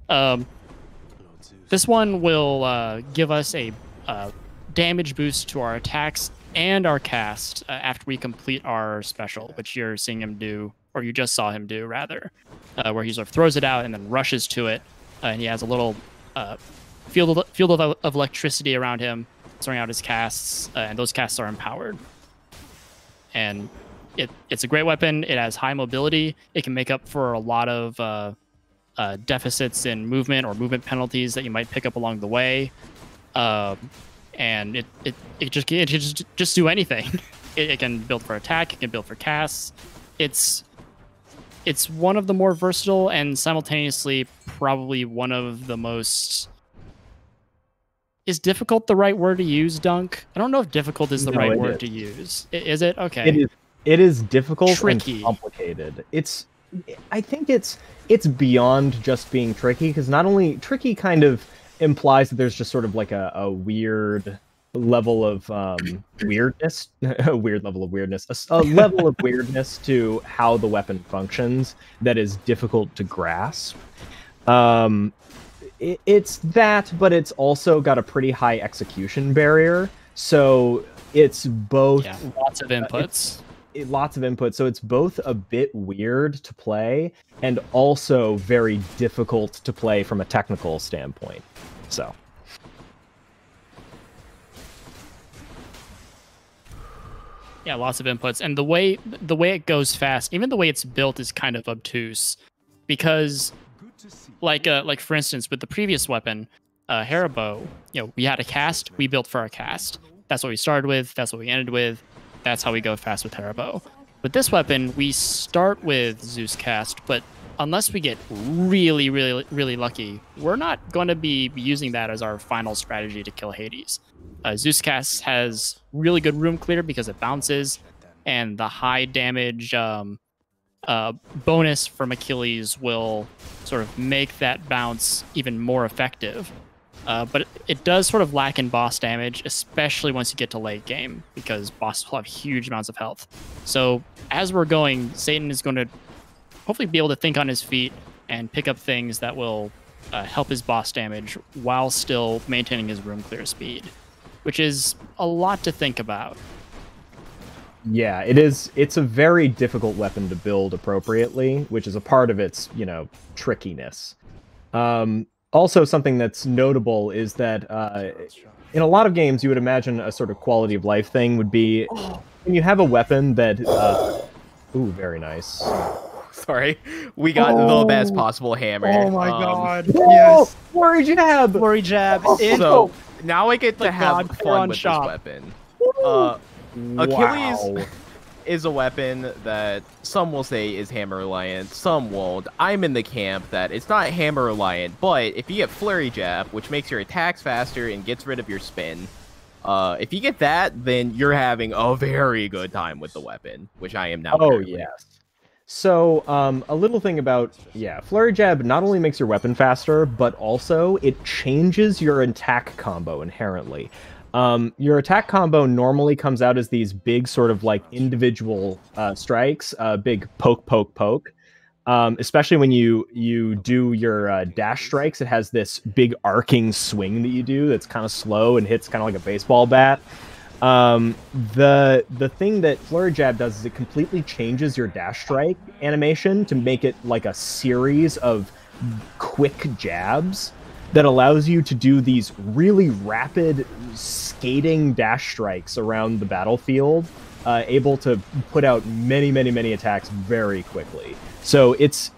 Um, This one will uh, give us a uh, damage boost to our attacks and our cast uh, after we complete our special, which you're seeing him do, or you just saw him do, rather, uh, where he sort of throws it out and then rushes to it, uh, and he has a little uh, field of, field of, of electricity around him, throwing out his casts, uh, and those casts are empowered. And it, it's a great weapon. It has high mobility. It can make up for a lot of uh, uh, deficits in movement or movement penalties that you might pick up along the way. Um, and it, it, it just it can just just do anything. It, it can build for attack. It can build for casts. It's it's one of the more versatile and simultaneously probably one of the most. Is difficult the right word to use, Dunk? I don't know if difficult is the No, right word is. to use. Is it? Okay. It is it is difficult Tricky. and complicated. It's I think it's it's beyond just being tricky because not only tricky kind of implies that there's just sort of like a, a weird level of um, weirdness, a weird level of weirdness, a level of weirdness to how the weapon functions that is difficult to grasp. Um, it, it's that, but it's also got a pretty high execution barrier. So it's both yeah. Lots of uh, inputs. it- lots of input so it's both a bit weird to play and also very difficult to play from a technical standpoint so Yeah, lots of inputs, and the way the way it goes fast, even the way it's built is kind of obtuse, because like uh, like for instance with the previous weapon, uh, Hera Bow, you know, we had a cast, we built for our cast. That's what we started with. That's what we ended with. That's how we go fast with Hera Bow. With this weapon, we start with Zeus cast, but unless we get really, really, really lucky, we're not going to be using that as our final strategy to kill Hades. Uh, Zeus cast has really good room clear because it bounces, and the high damage um, uh, bonus from Achilles will sort of make that bounce even more effective. Uh, but it, does sort of lack in boss damage, especially once you get to late game, because bosses will have huge amounts of health. So as we're going, Satan is going to hopefully be able to think on his feet and pick up things that will uh, help his boss damage while still maintaining his room clear speed, which is a lot to think about. Yeah it is it's a very difficult weapon to build appropriately which is a part of its you know trickiness um, also something that's notable is that uh, in a lot of games you would imagine a sort of quality of life thing would be when you have a weapon that uh, ooh very nice Sorry, we got the best possible hammer. Oh my um, yes flurry jab Glory jab. So now I get to The have God fun with shop. this weapon. Uh, Achilles Wow. is a weapon that some will say is hammer reliant, some won't. I'm in the camp that it's not hammer reliant, but if you get flurry jab, which makes your attacks faster and gets rid of your spin, uh, if you get that, then you're having a very good time with the weapon, which I am now. Oh yes. So, um, a little thing about yeah, flurry jab not only makes your weapon faster, but also it changes your attack combo inherently. Um, your attack combo normally comes out as these big sort of like individual uh, strikes, uh, big poke, poke, poke. Um, especially when you you do your uh, dash strikes, it has this big arcing swing that you do that's kind of slow and hits kind of like a baseball bat. Um, the the thing that Flurry Jab does is it completely changes your dash strike animation to make it like a series of quick jabs that allows you to do these really rapid skating dash strikes around the battlefield, uh, able to put out many, many, many attacks very quickly. So it's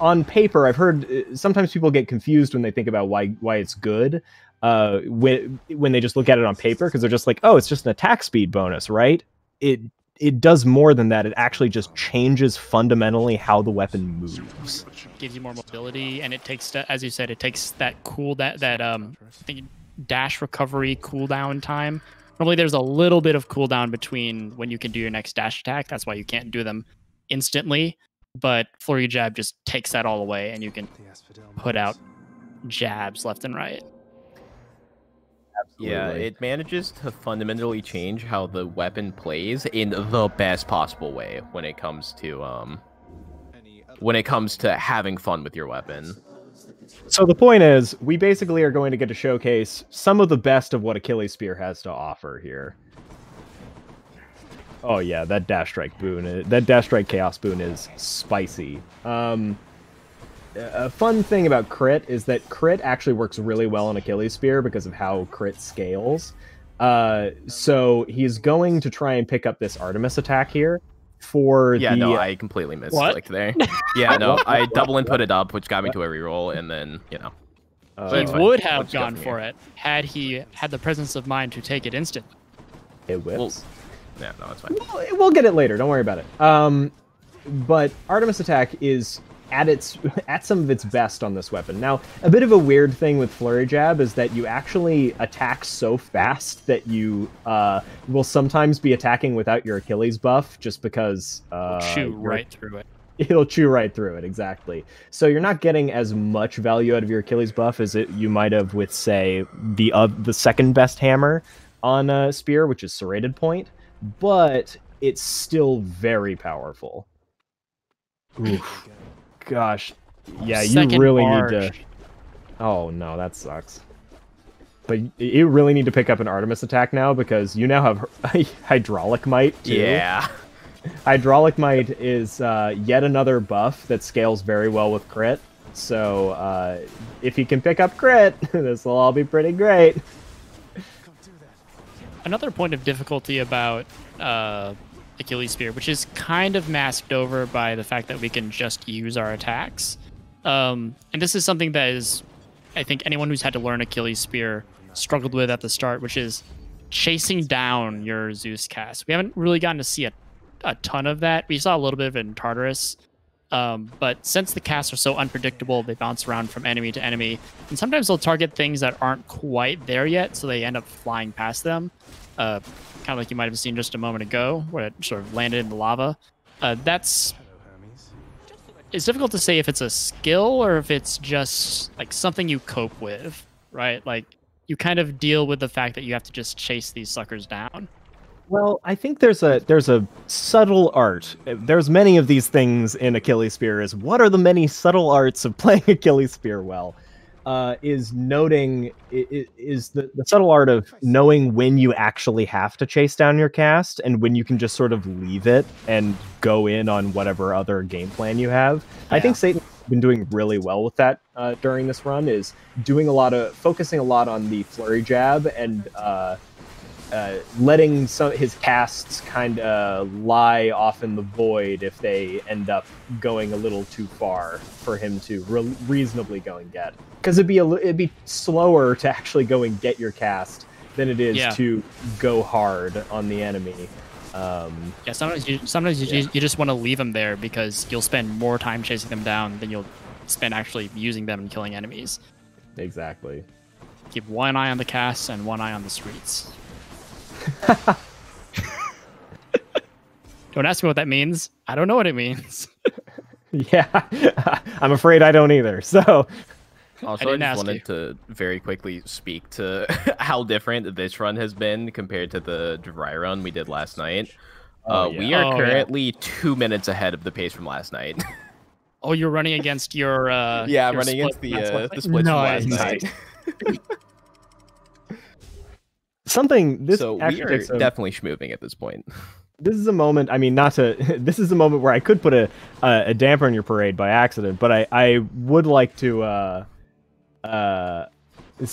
on paper. I've heard uh, sometimes people get confused when they think about why why it's good. Uh, when when they just look at it on paper because they're just like, oh, it's just an attack speed bonus, right? It it does more than that. It actually just changes fundamentally how the weapon moves. gives you more mobility, and it takes, as you said, it takes that cool that that um I think dash recovery cooldown time. Normally, there's a little bit of cooldown between when you can do your next dash attack. That's why you can't do them instantly. But flurry jab just takes that all away, and you can put out jabs left and right. Yeah, it manages to fundamentally change how the weapon plays in the best possible way when it comes to um when it comes to having fun with your weapon. So the point is, we basically are going to get to showcase some of the best of what Achilles Spear has to offer here. Oh yeah, that dash strike boon, uh, that dash strike chaos boon is spicy. Um, a fun thing about crit is that crit actually works really well on Achilles Spear because of how crit scales. Uh, so he's going to try and pick up this Artemis attack here for Yeah, the no, I completely misclicked there. Yeah, no, I double input it up, which got me to a reroll, and then you know. uh, He would have Let's go gone from for here. it had he had the presence of mind to take it instantly. it whips. Well, Yeah, no, it's fine. We'll, we'll get it later. Don't worry about it. Um, but Artemis attack is at its at some of its best on this weapon. Now, a bit of a weird thing with flurry jab is that you actually attack so fast that you uh, will sometimes be attacking without your Achilles buff, just because uh, Chew right through it. it'll chew right through it exactly so you're not getting as much value out of your achilles buff as it you might have with say the uh, the second best hammer on a spear which is serrated point but it's still very powerful Oof. Gosh yeah you really barge. need to oh no that sucks but you really need to pick up an artemis attack now because you now have hydraulic might too. Yeah. Hydraulic Might is uh, yet another buff that scales very well with crit. So uh, if you can pick up crit, this will all be pretty great. Another point of difficulty about uh, Achilles Spear, which is kind of masked over by the fact that we can just use our attacks. Um, and this is something that is, I think, anyone who's had to learn Achilles Spear struggled with at the start, which is chasing down your Zeus cast. We haven't really gotten to see a, a ton of that. We saw a little bit of it in Tartarus. Um, but since the casts are so unpredictable, they bounce around from enemy to enemy, and sometimes they'll target things that aren't quite there yet, so they end up flying past them. Uh, kind of like you might have seen just a moment ago, where it sort of landed in the lava. Uh, that's it's difficult to say if it's a skill or if it's just like something you cope with, right? Like you kind of deal with the fact that you have to just chase these suckers down. Well, I think there's a there's a subtle art. There's many of these things in Achilles Spear. Is what are the many subtle arts of playing Achilles Spear well? Uh, is noting is the, the subtle art of knowing when you actually have to chase down your cast and when you can just sort of leave it and go in on whatever other game plan you have. I think Satan's been doing really well with that uh, during this run. Is doing a lot of focusing a lot on the flurry jab and. Uh, uh, letting some his casts kind of lie off in the void if they end up going a little too far for him to re- reasonably go and get. Because it'd be a, it'd be slower to actually go and get your cast than it is Yeah. to go hard on the enemy. Um, Yeah, sometimes you sometimes you, Yeah. you just want to leave them there because you'll spend more time chasing them down than you'll spend actually using them and killing enemies. exactly. Keep one eye on the casts and one eye on the streets. don't ask me what that means. I don't know what it means. Yeah, I'm afraid I don't either. So Also, I, didn't just wanted you. to very quickly speak to how different this run has been compared to the dry run we did last night. Oh, uh, yeah. We are Oh, yeah. currently two minutes ahead of the pace from last night. Oh, you're running against your uh yeah, I'm your running against the last uh, one. the splits from last night. Something this so we are definitely schmooving at this point. this is a moment. I mean, not to. This is a moment where I could put a a, a damper on your parade by accident, but I I would like to uh uh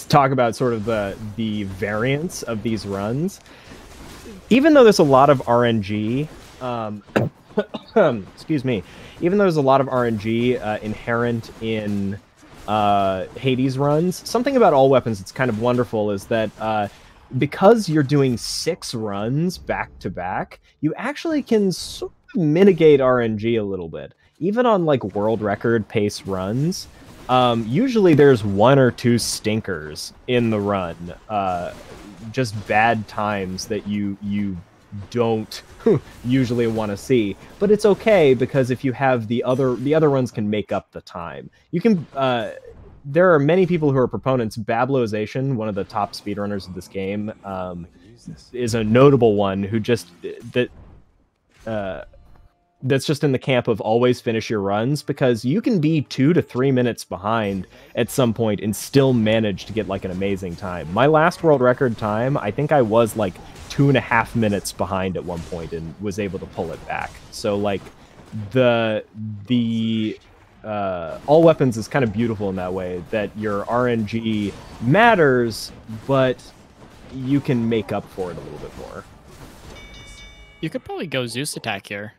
talk about sort of the the variance of these runs. Even though there's a lot of RNG, um, excuse me. Even though there's a lot of RNG uh, inherent in uh, Hades runs, something about all weapons that's kind of wonderful is that uh, because you're doing six runs back to back, you actually can sort of mitigate RNG a little bit. Even on like world record pace runs, um, usually there's one or two stinkers in the run, uh, just bad times that you you don't usually want to see. But it's okay because if you have the other the other runs can make up the time. You can. Uh, there are many people who are proponents. Bablozation, one of the top speedrunners of this game, um, is a notable one who just that uh, that's just in the camp of always finish your runs because you can be two to three minutes behind at some point and still manage to get like an amazing time. My last world record time, I think I was like two and a half minutes behind at one point and was able to pull it back. So like the the uh, all weapons is kind of beautiful in that way that your RNG matters, but you can make up for it a little bit more. You could probably go Zeus attack here.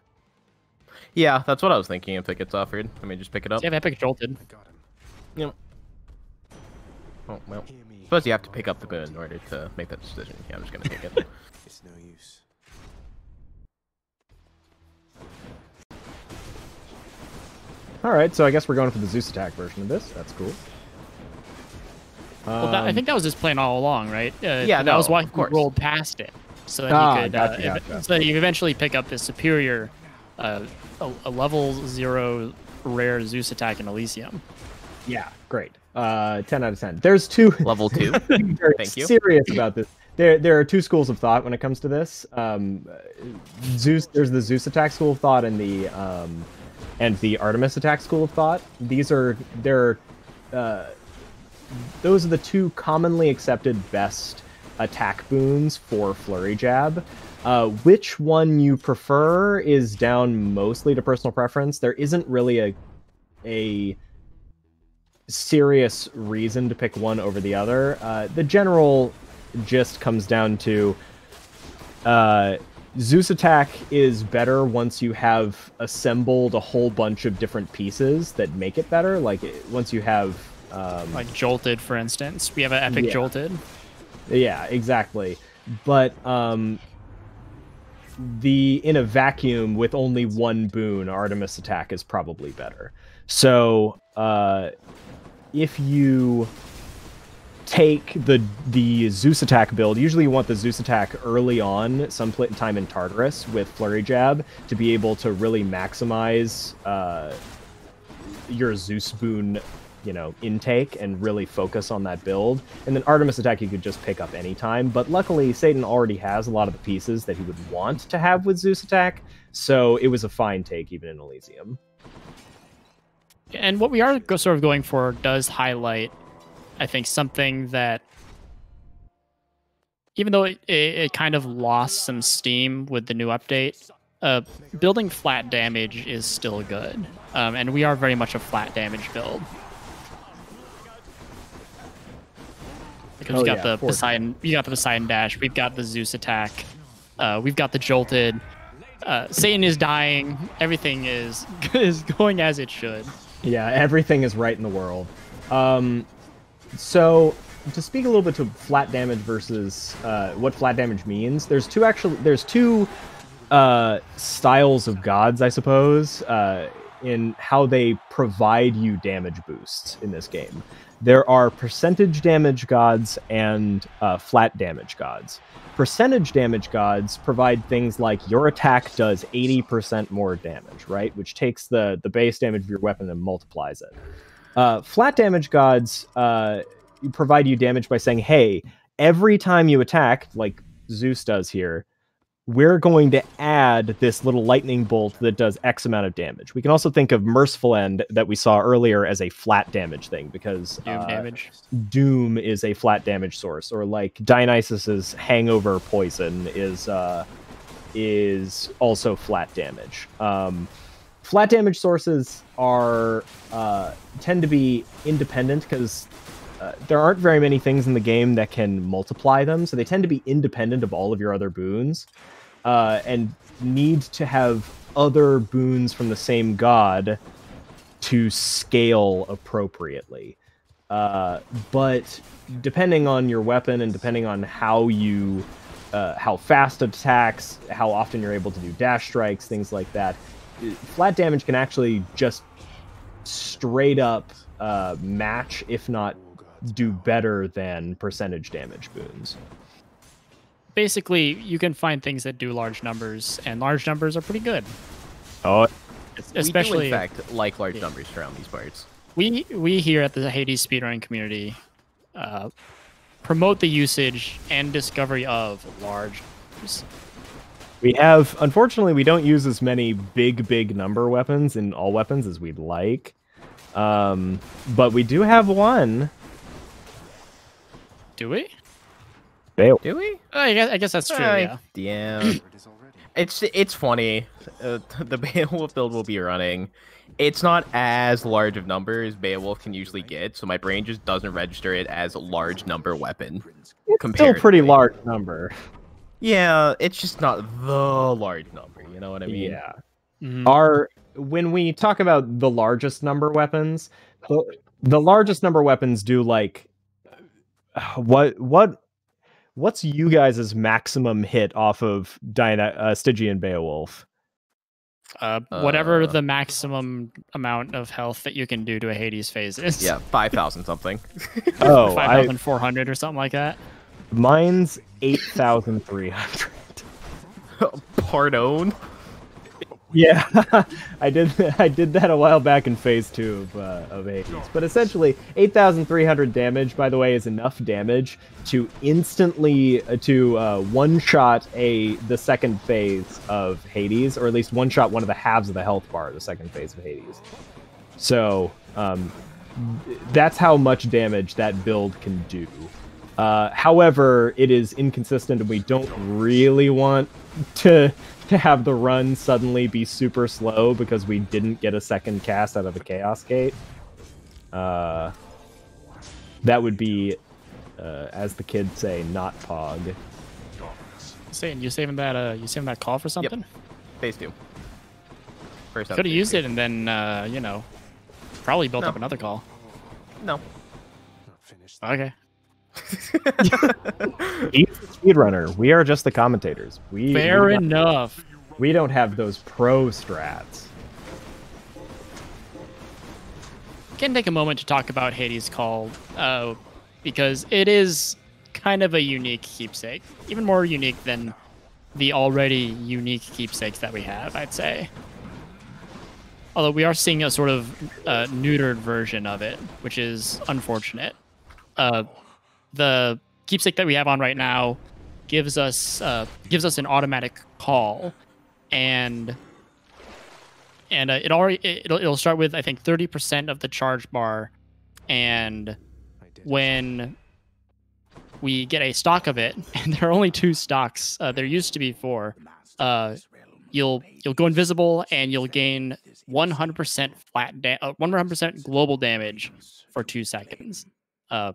Yeah, that's what I was thinking if it gets offered. I mean, just pick it up. So you have Epic Jolted. I got him. Oh, well. Hear me. suppose you have to pick up the boon in order to make that decision. Yeah, I'm just gonna take it. All right, so I guess we're going for the Zeus attack version of this. That's cool. Well, that, I Um, think that was his plan all along, right? Uh, Yeah, that was why of he rolled past it, so that Ah, he could, gotcha, uh, gotcha. so that you eventually pick up the superior, uh, a, a level zero rare Zeus attack in Elysium. yeah, great. Uh, ten out of ten. There's two. Level two. I'm very Thank you. serious about this. There, there are two schools of thought when it comes to this. Um, Zeus, there's the Zeus attack school of thought and the um, and the Artemis attack school of thought. These are they're uh, those are the two commonly accepted best attack boons for Flurry Jab. Uh, which one you prefer is down mostly to personal preference. There isn't really a a serious reason to pick one over the other. Uh, the general gist comes down to uh, Zeus attack is better once you have assembled a whole bunch of different pieces that make it better. Like once you have, um, Like Jolted, for instance. We have an Epic Yeah. Jolted. yeah, exactly. But um, the in a vacuum with only one boon, Artemis attack is probably better. So uh, if you take the the Zeus attack build, usually you want the Zeus attack early on, some time in Tartarus with Flurry Jab to be able to really maximize uh, your Zeus boon, you know, intake and really focus on that build. And then Artemis attack you could just pick up anytime. But luckily, Satan already has a lot of the pieces that he would want to have with Zeus attack, so it was a fine take even in Elysium. And what we are sort of going for does highlight, I think, something that, even though it, it, it kind of lost some steam with the new update, uh, building flat damage is still good. Um, and we are very much a flat damage build. Because Oh, we got yeah, the. Poseidon, we got the Poseidon dash, we've got the Zeus attack, uh, we've got the jolted. Uh, Satan is dying. Everything is is going as it should. Yeah, everything is right in the world. Um, so to speak a little bit to flat damage versus uh, what flat damage means, there's two actually there's two uh, styles of gods, I suppose, uh, in how they provide you damage boosts in this game. There are percentage damage gods and uh, flat damage gods. Percentage damage gods provide things like your attack does 80% more damage, right? Which takes the, the base damage of your weapon and multiplies it. Uh, flat damage gods uh, provide you damage by saying, hey, every time you attack, like Zeus does here, we're going to add this little lightning bolt that does X amount of damage. We can also think of Merciful End that we saw earlier as a flat damage thing because Doom uh, damage. Doom is a flat damage source, or like Dionysus's hangover poison is uh, is also flat damage. Um, flat damage sources are uh, tend to be independent because uh, there aren't very many things in the game that can multiply them, so they tend to be independent of all of your other boons, uh, and need to have other boons from the same god to scale appropriately. Uh, but depending on your weapon and depending on how you uh, how fast attacks, how often you're able to do dash strikes, things like that. Flat damage can actually just straight up uh, match, if not do better than percentage damage boons. Basically, you can find things that do large numbers, and large numbers are pretty good. Oh, Especially, we do, in fact, like large numbers around these parts. we we here at the Hades speedrunning community uh, promote the usage and discovery of large numbers. We have unfortunately we don't use as many big big number weapons in all weapons as we'd like. Um, but we do have one. Do we? Bale. Do we? I guess, I guess that's true. Uh, yeah. yeah. It is. It's it's funny. Uh, the Beowulf build will be running. It's not as large of number as Beowulf can usually get, so my brain just doesn't register it as a large number weapon. It's still a pretty large number. Yeah, it's just not the large number. You know what I mean? yeah. Mhm. Are when we talk about the largest number weapons, the, the largest number weapons do like what what what's you guys' maximum hit off of Diana, uh, Stygian Beowulf? Uh, whatever Uh, the maximum amount of health that you can do to a Hades phase is. Yeah, five thousand something. Oh, five I, thousand four hundred or something like that. Mine's eight thousand three hundred. Pardon. Yeah, I did. I did that a while back in Phase Two of uh, of Hades. But essentially, eight thousand three hundred damage. By the way, is enough damage to instantly uh, to uh, one shot a the second phase of Hades, or at least one shot one of the halves of the health bar the second phase of Hades. So um, that's how much damage that build can do. Uh, however, it is inconsistent, and we don't really want to to have the run suddenly be super slow because we didn't get a second cast out of the Chaos Gate. Uh, that would be, uh, as the kids say, not pog. Saying you saving that uh you saving that call for something? Phase two. First Could have used it and then uh, you know, probably built No. up another call. No. Okay. He's the speedrunner. We are just the commentators. We Fair we, don't- enough. we don't have those pro strats. Can take a moment to talk about Hades Call, uh, because it is kind of a unique keepsake, even more unique than the already unique keepsakes that we have, I'd say. Although we are seeing a sort of uh, neutered version of it, which is unfortunate. Uh, the keepsake that we have on right now gives us uh, gives us an automatic call, and and uh, it already it- it'll, it'll start with I think thirty percent of the charge bar, and when we get a stock of it, and there are only two stocks. Uh, there used to be four. Uh, you'll you'll go invisible and you'll gain 100% flat da- uh, 100% global damage for two seconds. Uh,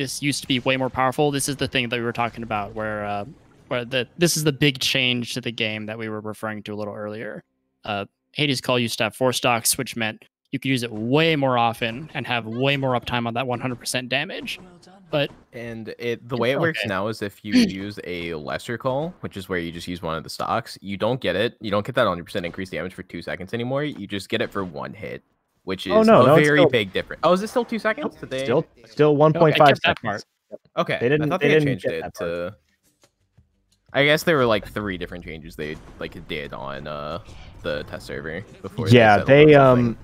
this used to be way more powerful. This is the thing that we were talking about, where uh, where the this is the big change to the game that we were referring to a little earlier. Uh, Hades Call used to have four stocks, which meant you could use it way more often and have way more uptime on that 100% damage. But And it the way it It's works okay. now is if you use a lesser call, which is where you just use one of the stocks, you don't get it. You don't get that 100% increased damage for two seconds anymore. You just get it for one hit, which is Oh, no, a no, very still- big difference. Oh, is it still two seconds? Did they... Still, still one No, I point five kept that seconds. part. Okay, They didn't- I thought they they, didn't changed it to. I guess there were like three different changes they like did on uh the test server before. yeah settled they um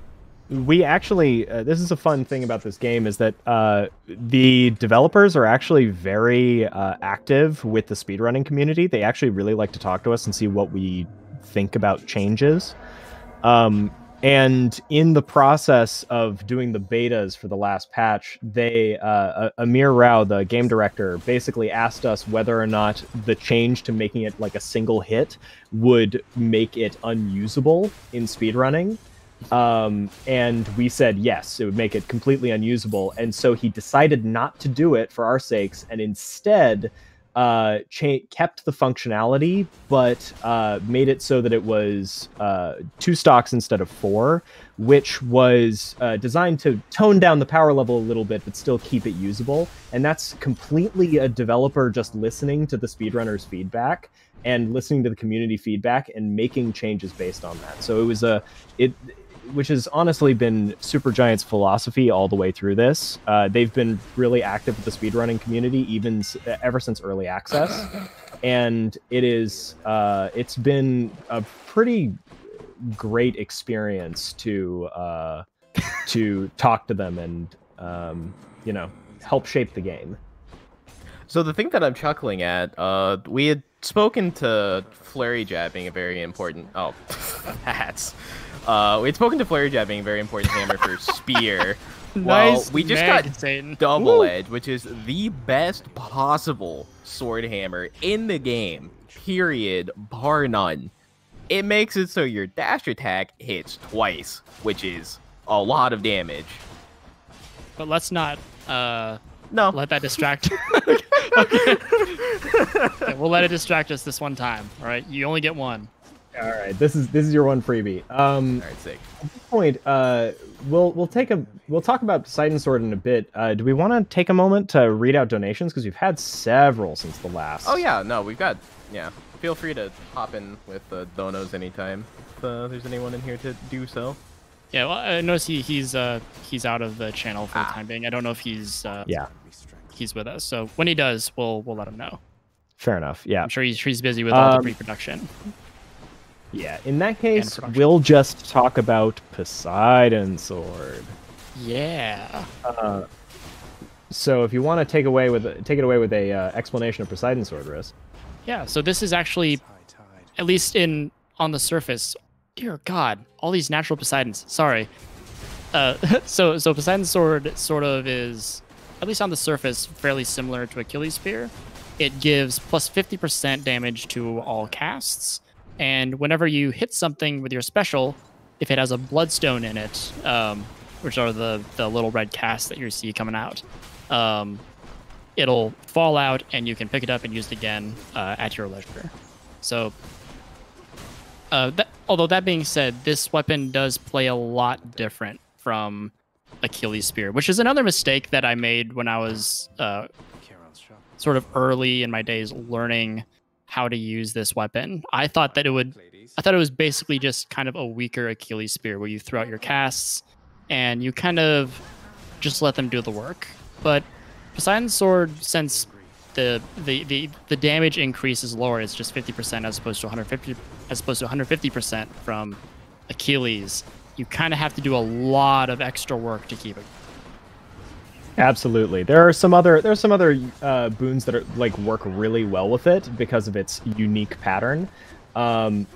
we actually uh, this is a fun thing about this game is that uh, the developers are actually very uh, active with the speedrunning community they actually really like to talk to us and see what we think about changes um, and in the process of doing the betas for the last patch, they uh, Amir Rao, the game director, basically asked us whether or not the change to making it like a single hit would make it unusable in speedrunning. Um, and we said yes, it would make it completely unusable. And so he decided not to do it for our sakes, and instead uh, kept the functionality, but uh, made it so that it was uh, two stocks instead of four, which was uh, designed to tone down the power level a little bit, but still keep it usable. And that's completely a developer just listening to the speedrunners' feedback and listening to the community feedback and making changes based on that. So it was a it which has honestly been Supergiant's philosophy all the way through this. Uh, they've been really active with the speedrunning community even ever since early access, and it is uh, it's been a pretty great experience to uh, to talk to them and um, you know help shape the game. So the thing that I'm chuckling at, uh, we had spoken to Flurry Jab being a very important. Oh, hats. Uh, we had spoken to Flurry Jab being a very important hammer for spear. Well, nice we just got Satan. Double Edge, which is the best possible sword hammer in the game. Period. Bar none. It makes it so your dash attack hits twice, which is a lot of damage. But let's not uh, No, let that distract. okay. Okay, we'll let it distract us this one time. All right, you only get one. All right, this is this is your one freebie. Um, All right, sick. point, uh, we'll we'll take a we'll talk about Poseidon Sword in a bit. Uh, do we want to take a moment to read out donations because we've had several since the last? Oh yeah, no, we've got yeah. Feel free to hop in with the donos anytime if uh, there's anyone in here to do so. Yeah, well, I notice he, he's uh he's out of the channel for Ah. the time being. I don't know if he's uh, yeah, he's with us. So when he does, we'll we'll let him know. fair enough. Yeah, I'm sure he's he's busy with all Um, the pre-production. Yeah. In that case, we'll just talk about Poseidon Sword. Yeah. Uh, so if you want to take away with take it away with a uh, explanation of Poseidon Sword, Riss. Yeah. So this is actually at least in on the surface. Dear God, all these natural Poseidons. Sorry. Uh, so so Poseidon sword sort of is, at least on the surface, fairly similar to Achilles spear. It gives plus 50% damage to all casts, and whenever you hit something with your special, if it has a bloodstone in it, um, which are the the little red casts that you see coming out, um, it'll fall out and you can pick it up and use it again uh, at your leisure. So, uh, that, although that being said, this weapon does play a lot different from Achilles spear, which is another mistake that I made when I was uh, sort of early in my days learning how to use this weapon. I thought that it would I thought it was basically just kind of a weaker Achilles spear where you throw out your casts and you kind of just let them do the work. But Poseidon's sword, since the the, the, the damage increase is lower, it's just 50% as opposed to 150 as opposed to 150% from Achilles. You kind of have to do a lot of extra work to keep it. Absolutely. There are some other there are some other uh, boons that are like work really well with it because of its unique pattern, um,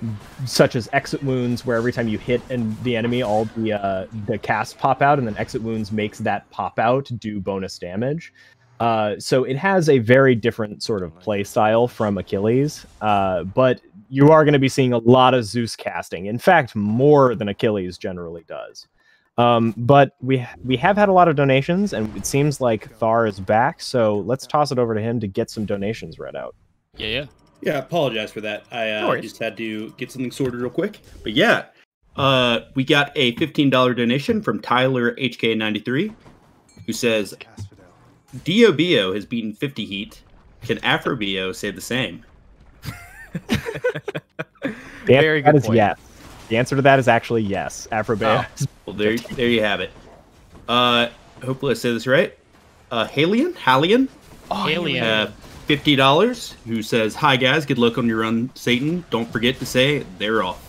such as exit wounds, where every time you hit and the enemy, all the uh, the casts pop out, and then exit wounds makes that pop out do bonus damage. Uh, so it has a very different sort of play style from Achilles, uh, but you are going to be seeing a lot of Zeus casting. In fact, more than Achilles generally does. Um, but we we have had a lot of donations, and it seems like Thar is back. So let's toss it over to him to get some donations read out. Yeah, yeah. Yeah, I apologize for that. I uh, worries. just had to get something sorted real quick. But yeah, uh, we got a $15 donation from Tyler HK93, who says Casphodel. DOBO has beaten 50 heat. Can Afrobio say the same? The Very answer that good is point. yes. The answer to that is actually yes. Afrobea. Well, there, there you have it. Uh, hopefully I say this right. Uh, Halion, Halion, Alien. uh, fifty dollars. Who says, "Hi guys, good luck on your run, Satan. Don't forget to say they're off."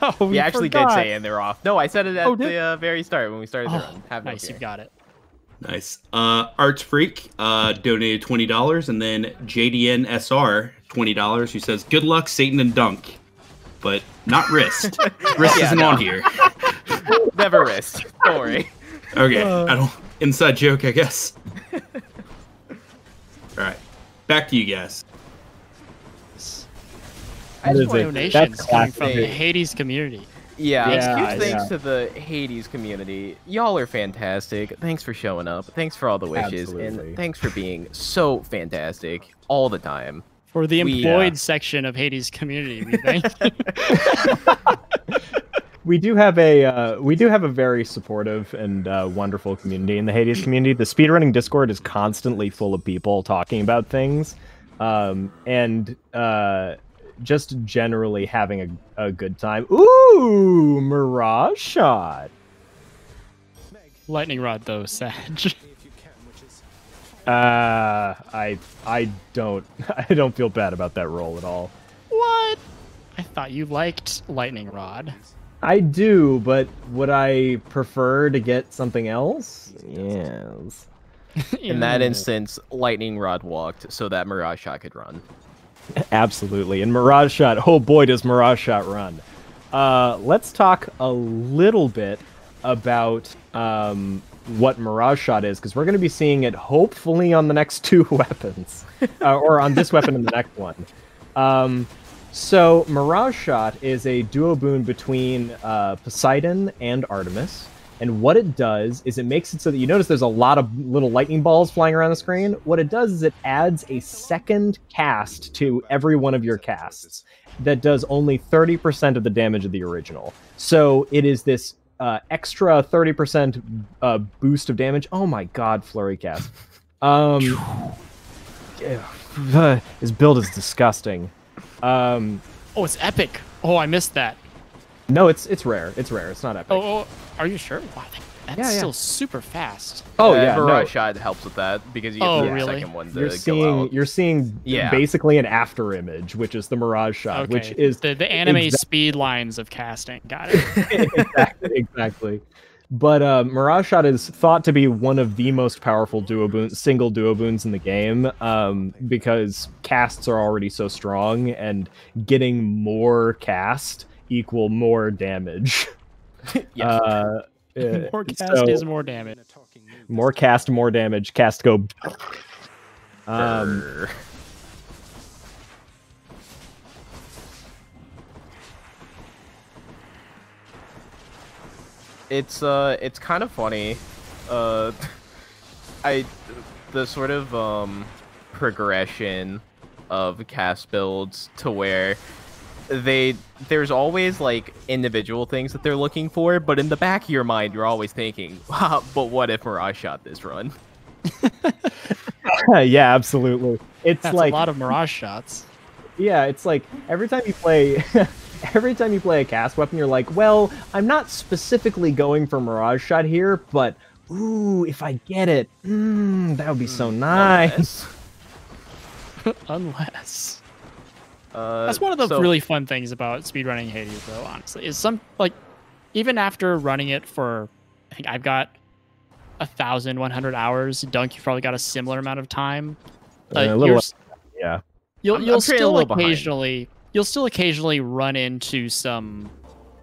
oh, We actually did say and they're off. No, I said it at Oh, the uh, very start when we started the Oh, run. Have nice, fear. you got it. Nice. Uh, Arts Freak uh, donated twenty dollars, and then JDN SR twenty dollars. Who says, "Good luck, Satan and Dunk." but not wrist. wrist Yeah, isn't no. on here. Never wrist. Don't worry. Okay, Uh. I don't inside joke, I guess. All right, back to you guys. I That just wanna- Donations coming from the. Hades community. Yeah, Yeah, huge thanks yeah. to the Hades community. Y'all are fantastic. Thanks for showing up. Thanks for all the wishes, Absolutely. and thanks for being so fantastic all the time. For the We, employed uh, section of Hades community, we thank we do have a uh, we do have a very supportive and uh, wonderful community in the Hades community. The speedrunning Discord is constantly full of people talking about things, um, and uh, just generally having a, a good time. Ooh, mirage shot. Lightning Rod though, Sag. Uh, I I don't I don't feel bad about that roll at all. what? I thought you liked Lightning Rod. I do, but would I prefer to get something else? Yes. In that instance, Lightning Rod walked so that Mirage Shot could run. Absolutely. And Mirage Shot, oh boy, does Mirage Shot run. Uh, let's talk a little bit about um, what Mirage Shot is, because we're going to be seeing it hopefully on the next two weapons, uh, or on this weapon and the next one. Um, so, Mirage Shot is a duo boon between uh, Poseidon and Artemis. And what it does is it makes it so that you notice there's a lot of little lightning balls flying around the screen. What it does is it adds a second cast to every one of your casts that does only 30% of the damage of the original. So it is this uh, extra 30% uh, boost of damage. Oh my god, Flurry cast. Um, yeah, his build is disgusting. Um, Oh, it's epic. Oh, I missed that. no, it's it's rare. It's rare. It's not epic. Oh, oh are you sure? Wow, that, that's Yeah, yeah. still super fast. Oh, yeah, no. Mirage Shot helps with that because you get Oh, the really? second one to you're go seeing out. you're seeing Yeah. basically an after image, which is the mirage shot, Okay. which is the the anime exa- speed lines of casting. Got it. exactly, exactly. But uh, Mirage Shot is thought to be one of the most powerful duo boons, single duo boons in the game, um, because casts are already so strong, and getting more cast equal more damage. Yes. Uh, uh, more cast so- is more damage. in a talking mood. more cast, more damage. Cast go. Um, It's uh it's kind of funny. Uh I the sort of um progression of cast builds to where they there's always like individual things that they're looking for, but in the back of your mind you're always thinking, but what if Mirage shot this run? yeah, absolutely. It's That's like a lot of mirage shots. Yeah, it's like every time you play every time you play a cast weapon, you're like, well, I'm not specifically going for Mirage Shot here, but ooh, if I get it, mm, that would be so nice. Unless- Unless Uh, that's one of the so- really fun things about speedrunning Hades, though. Honestly, is some like even after running it for, I think I've got a thousand one hundred hours. Dunk, you've probably got a similar amount of time. Uh, a little you're, yeah. You'll I'm- you'll I'm still little behind. occasionally you'll still occasionally run into some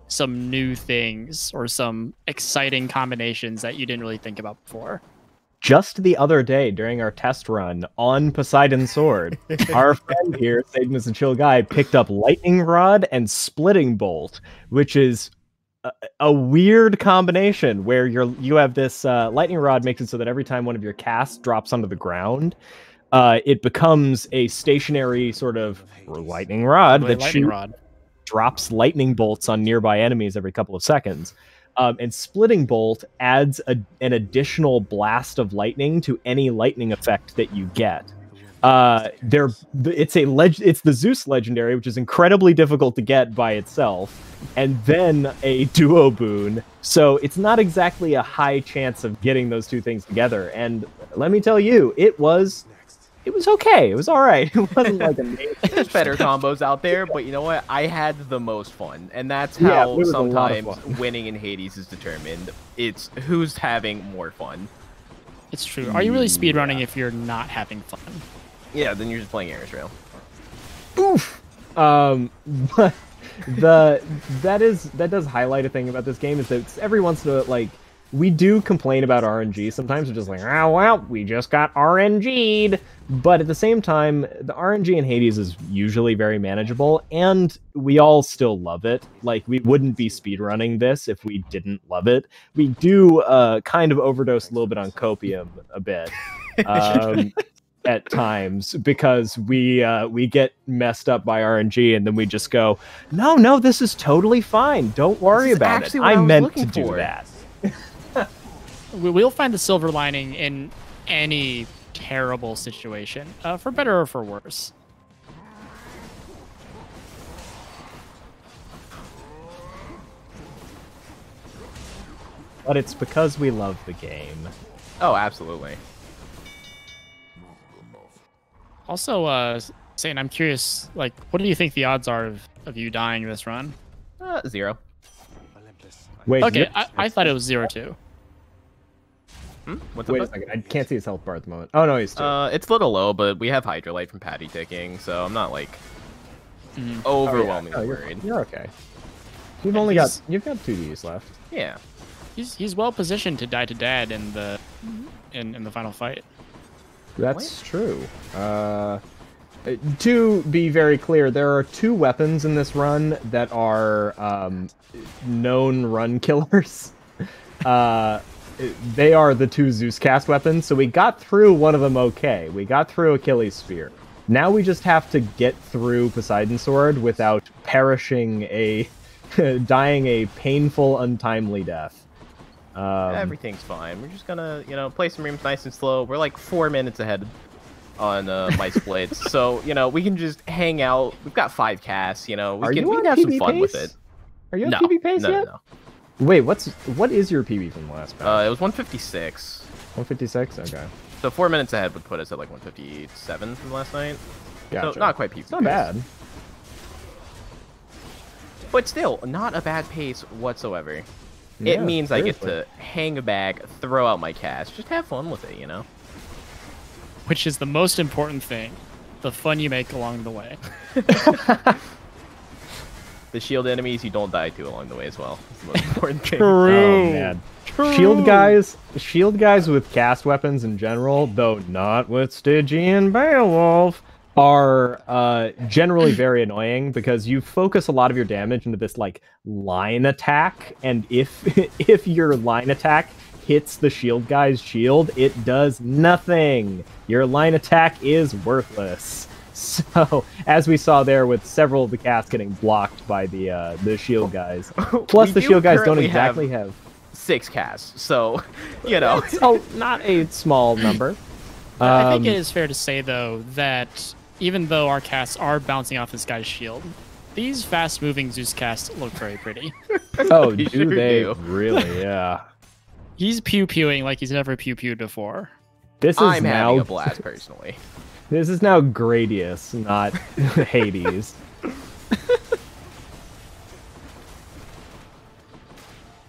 some new things or some exciting combinations that you didn't really think about before. Just the other day during our test run on Poseidon Sword, our friend here, Sadmus and Chill Guy, picked up Lightning Rod and Splitting Bolt, which is a, a weird combination where you're you have this uh, Lightning Rod makes it so that every time one of your casts drops onto the ground, uh, it becomes a stationary sort of lightning rod that lightning rod. drops lightning bolts on nearby enemies every couple of seconds. Um, and splitting bolt adds a, an additional blast of lightning to any lightning effect that you get. Uh, it's a leg, it's the Zeus legendary, which is incredibly difficult to get by itself, and then a duo boon. So it's not exactly a high chance of getting those two things together. And let me tell you, it was, it was okay. It was all right. It wasn't like amazing. There's better combos out there, but you know what? I had the most fun, and that's how it was a lot of sometimes winning in Hades is determined. It's who's having more fun. It's true. Are you really speedrunning if you're not having fun? Yeah, then you're just playing Aerotrail. Oof. Um, but the that is that does highlight a thing about this game is that it's every once in a like we do complain about RNG. Sometimes we're just like, oh well, we just got RNG'd. But at the same time, the RNG in Hades is usually very manageable, and we all still love it. Like we wouldn't be speedrunning this if we didn't love it. We do uh, kind of overdose a little bit on copium a bit. Um, at times because we uh, we get messed up by RNG and then we just go, no, no, this is totally fine. Don't worry about it. I, I meant to looking do that. We- We'll find the silver lining in any terrible situation, uh, for better or for worse. But it's because we love the game. Oh, absolutely. Also, uh, Satan, I'm curious, like, what do you think the odds are of, of you dying this run? Uh, zero. Olympus. Wait, Okay, I, I thought it was zero two. Hmm? What's wait a second. I can't see his health bar at the moment. Oh no, he's two. Uh, it's a little low, but we have Hydraulite from Patty ticking, so I'm not like. Oh, yeah. overwhelmingly Oh, you're, worried. you're okay. You've And only he's- got you've got two Ds left. Yeah. He's he's well positioned to die to dad in the in, in the final fight. That's true. Uh, to be very clear, there are two weapons in this run that are um, known run killers. Uh, they are the two Zeus cast weapons, so we got through one of them okay. We got through Achilles' Spear. Now we just have to get through Poseidon Sword without perishing a, dying a painful, untimely death. Um, Everything's fine. We're just gonna, you know, play some rooms nice and slow. We're like four minutes ahead on uh, my splits, so you know we can just hang out. We've got five casts, you know. We are can, you we on can have some PB fun with it. Are you on no, PB pace no, yet? no, Wait, what's what is your PB from the last no. batch? Uh, it was 156. 156. Okay, So four minutes ahead would put us at like 157 from last night. gotcha. So not quite PB. It's not bad. But still, not a bad pace whatsoever. It Yeah, means I get to hang back, throw out my cast, just have fun with it, you know? which is the most important thing the fun you make along the way. The shield enemies you don't die to along the way as well. It's the most important thing. Oh man. Shield guys, shield guys with cast weapons in general, though not with Stygian Beowulf, are uh, generally very annoying because you focus a lot of your damage into this like line attack, and if if your line attack hits the shield guy's shield, it does nothing. Your line attack is worthless. So, as we saw there, with several of the casts getting blocked by the uh, the shield guys, plus the shield guys don't currently have exactly have Six casts, so, you know. it's a, not a small number. I think Um, it is fair to say, though, that even though our casts are bouncing off this guy's shield, these fast moving Zeus casts look very pretty. Oh, They do sure they do. really? Yeah. He's pew pewing like he's never pew pewed before. This is I'm now having a blast, personally. This is now Gradius, not Hades.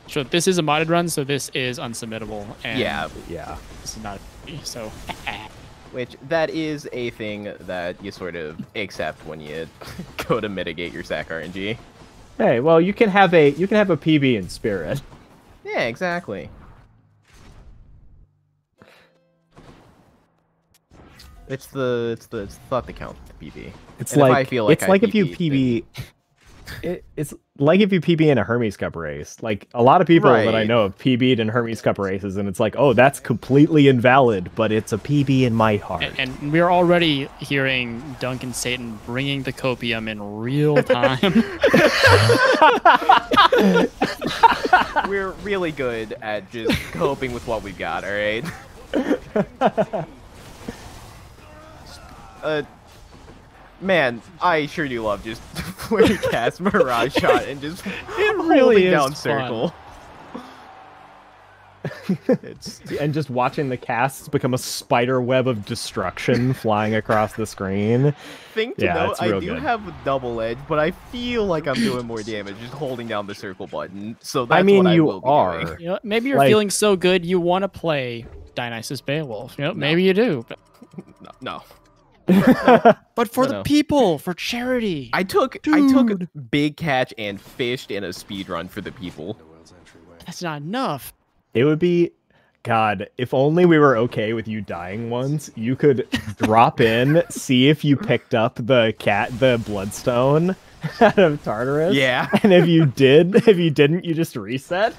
So this is a modded run, so this is unsubmittable, and Yeah, Yeah. this is not. So which that is a thing that you sort of accept when you go to mitigate your sack RNG. Hey, well, you can have a you can have a PB in spirit. Yeah, exactly. It's the it's the it's the thought that counts with the PB. It's And if I like, feel like it's I like if you PB'd, then- PB. It, it's like if you PB in a Hermes Cup race. Like a lot of people that I know have PB'd in Hermes Cup races, and it's like, oh, that's completely invalid, but it's a PB in my heart. and, and we're already hearing Duncan Satan bringing the copium in real time. We're really good at just coping with what we've got, alright? uh, man, I sure do love just playing cast Mirage Shot and just really holding down fun. circle. it's and just watching the casts become a spider web of destruction flying across the screen. thing to Yeah, note, I do good. have a double edge, but I feel like I'm doing more damage just holding down the circle button. So that's I mean, what I you will are. doing. you know, maybe you're Like- feeling so good you want to play Dionysus Beowulf. You know, maybe you do. But No, no. but for the no. people, for charity. I took I took big catch and fished in a speed run for the people. The world's entryway. That's not enough. It would be, God, if only we were okay with you dying once. You could drop in, see if you picked up the cat, the bloodstone out of Tartarus. Yeah. And if you did, if you didn't, you just reset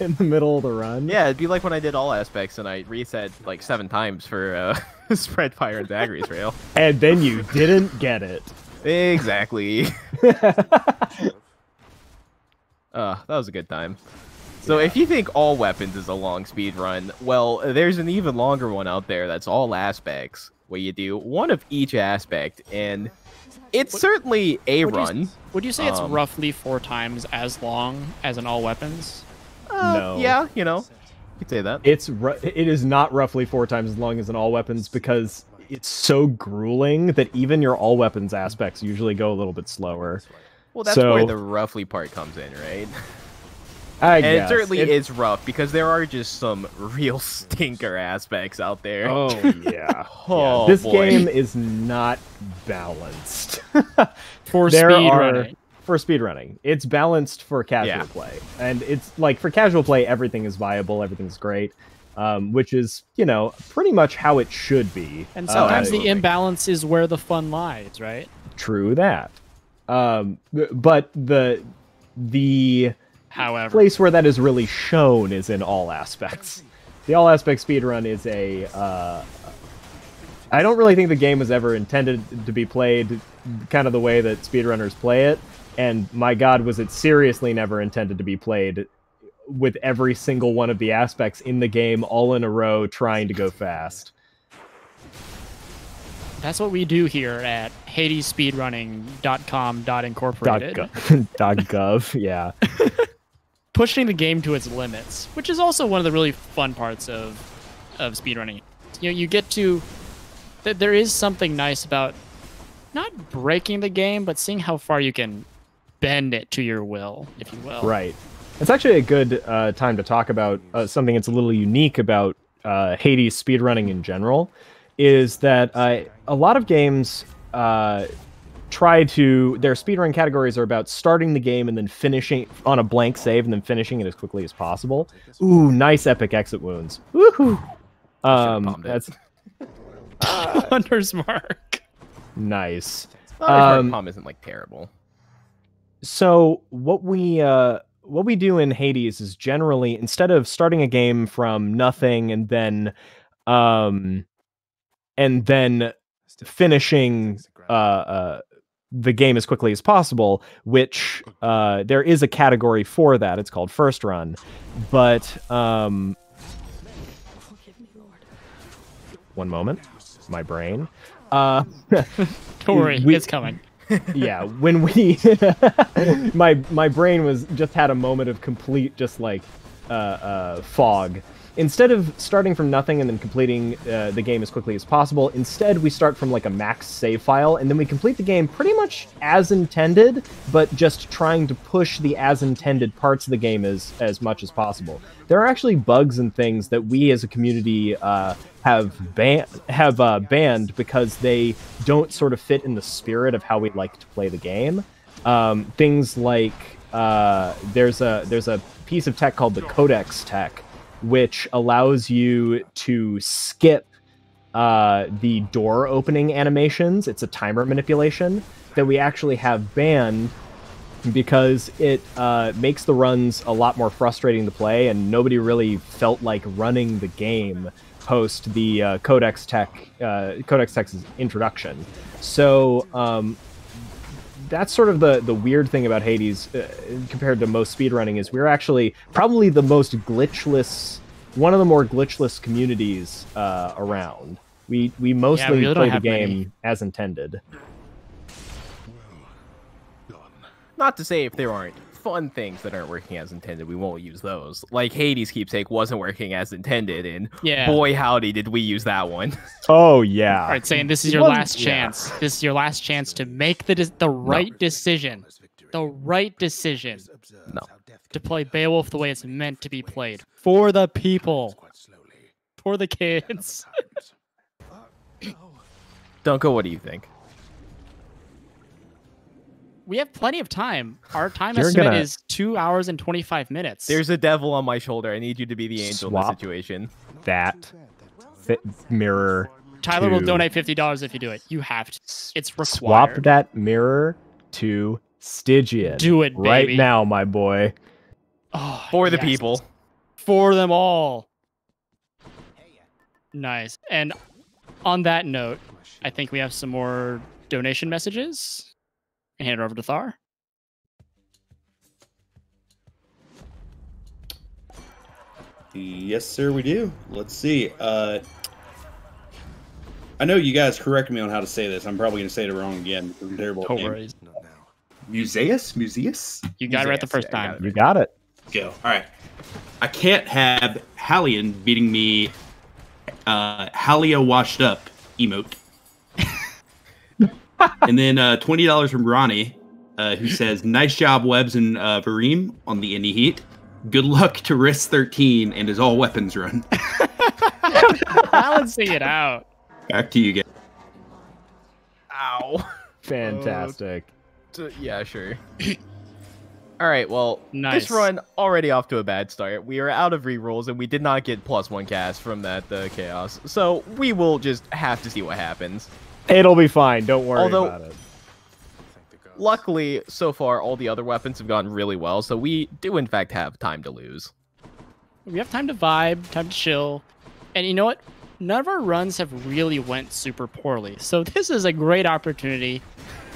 in the middle of the run. Yeah, it'd be like when I did all aspects and I reset like seven times for uh, spread fire and Zagreus rail. And then you didn't get it. Exactly. Uh, that was a good time. So if you think all weapons is a long speed run, well, there's an even longer one out there that's all aspects, where you do one of each aspect, and it's What- certainly a would you- run. Would you say it's Um, roughly four times as long as an all weapons? Uh, No. Yeah, you know, you could say that. It's ru- it is not roughly four times as long as an all weapons because it's so grueling that even your all weapons aspects usually go a little bit slower. Well, that's where the roughly part comes in, right? I And it certainly It- is rough because there are just some real stinker aspects out there. Oh yeah. Oh, this boy. game is not balanced For There speed are- running. For speedrunning. It's balanced for casual Yeah. play, and it's like for casual play, everything is viable, everything's great, um, which is you know pretty much how it should be. And Uh, sometimes the imbalance is where the fun lies, right? true that. Um, but the the However, place where that is really shown is in all aspects. The all aspect speedrun is a. Uh, I don't really think the game was ever intended to be played kind of the way that speedrunners play it, and my god, was it seriously never intended to be played with every single one of the aspects in the game all in a row trying to go fast. that's what we do here at HadesSpeedrunning.com Dot Incorporated. gov, dot gov yeah. pushing the game to its limits, which is also one of the really fun parts of of speedrunning. You know, you get to th- there is something nice about not breaking the game, but seeing how far you can bend it to your will, if you will. Right. It's actually a good uh, time to talk about uh, something that's a little unique about uh, Hades speedrunning in general. Is that uh, a lot of games uh, try to their speedrun categories are about starting the game and then finishing on a blank save and then finishing it as quickly as possible. Ooh, nice epic exit wounds. Woohoo! Um, bombed it. that's Hunter's mark. nice. Not as Um, pom isn't like terrible. So what we uh, what we do in Hades is generally instead of starting a game from nothing and then um, and then finishing uh, uh, the game as quickly as possible, which uh, there is a category for that. It's called first run, but um, one moment, my brain. Uh, Don't worry, We- it's coming. Yeah when we my my brain was just had a moment of complete just like uh, uh, fog instead of starting from nothing and then completing uh, the game as quickly as possible instead we start from like a max save file and then we complete the game pretty much as intended but just trying to push the as intended parts of the game as as much as possible there are actually bugs and things that we as a community uh, have ban- have uh, banned because they don't sort of fit in the spirit of how we like to play the game. Um, things like uh, there's a there's a piece of tech called the Codex tech, which allows you to skip uh, the door opening animations. It's a timer manipulation that we actually have banned because it uh, makes the runs a lot more frustrating to play, and nobody really felt like running the game post the uh, Codex Tech uh, Codex Tech's introduction. So um, that's sort of the the weird thing about Hades uh, compared to most speedrunning is we're actually probably the most glitchless, one of the more glitchless communities uh, around. We we mostly really don't play the game many. as intended. Not to say if there aren't fun things that aren't working as intended, we won't use those. Like Hades keepsake wasn't working as intended, and Yeah. boy howdy did we use that one. Oh yeah. All right, saying this is your Well, last yeah. chance. This is your last chance to make the de- the right decision. The right decision No. to play Beowulf the way it's meant to be played for the people, for the kids. Dunko, what do you think? We have plenty of time. Our time You're estimate gonna- is two hours and 25 minutes. There's a devil on my shoulder. I need you to be the angel in Swap. this situation. That fit mirror. Tyler will donate $50 if you do it. You have to. It's required. Swap that mirror to Stygian. Do it, right now, my boy. Oh, For the yes. people. For them all. Nice. And on that note, I think we have some more donation messages. Hand it over to Thar. Yes, sir, we do. Let's see. Uh, I know you guys correct me on how to say this. I'm probably going to say it wrong again. I'm terrible. at Don't worry. Not now. Museus? Museus? You got it right the first yeah, time. You got it. Go. All right. I can't have Hallian beating me uh, Halia washed up emote. and then uh, $20 from Ronnie, uh, who says, Nice job, Webs and uh, Vareem on the Indie Heat. Good luck to Risk 13 and his all weapons run. Balancing it out. Back to you guys. Ow. Fantastic. So, yeah, sure. All right, well, Nice. this run already off to a bad start. We are out of rerolls, and we did not get plus one cast from that uh, chaos. So we will just have to see what happens. It'll be fine. Don't worry Although- about it. Thank the gods. Luckily, so far, all the other weapons have gone really well, so we do in fact have time to lose. We have time to vibe, time to chill. And you know what? None of our runs have really went super poorly. So this is a great opportunity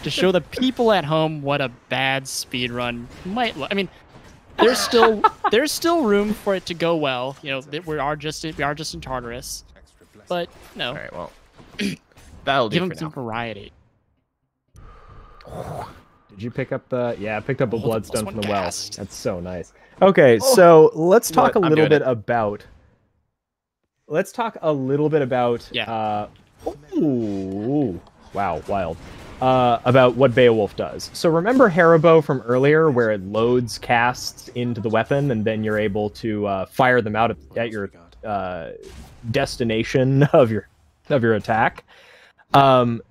to show the people at home what a bad speed run might look. I mean, there's still there's still room for it to go well. You know, that we are just in, we are just in Tartarus, but no, All right, well, that'll do give them for some now. variety. Did you pick up the? Yeah, I picked up a Oh, bloodstone from the one well. That's so nice. Okay, so let's You know talk what? a I'm little bit it. about. Let's talk a little bit about. Yeah. Uh, ooh, wow, wild. Uh, about what Beowulf does. So remember Hera Bow from earlier, where it loads casts into the weapon, and then you're able to uh, fire them out at, at your uh, destination of your of your attack. Um,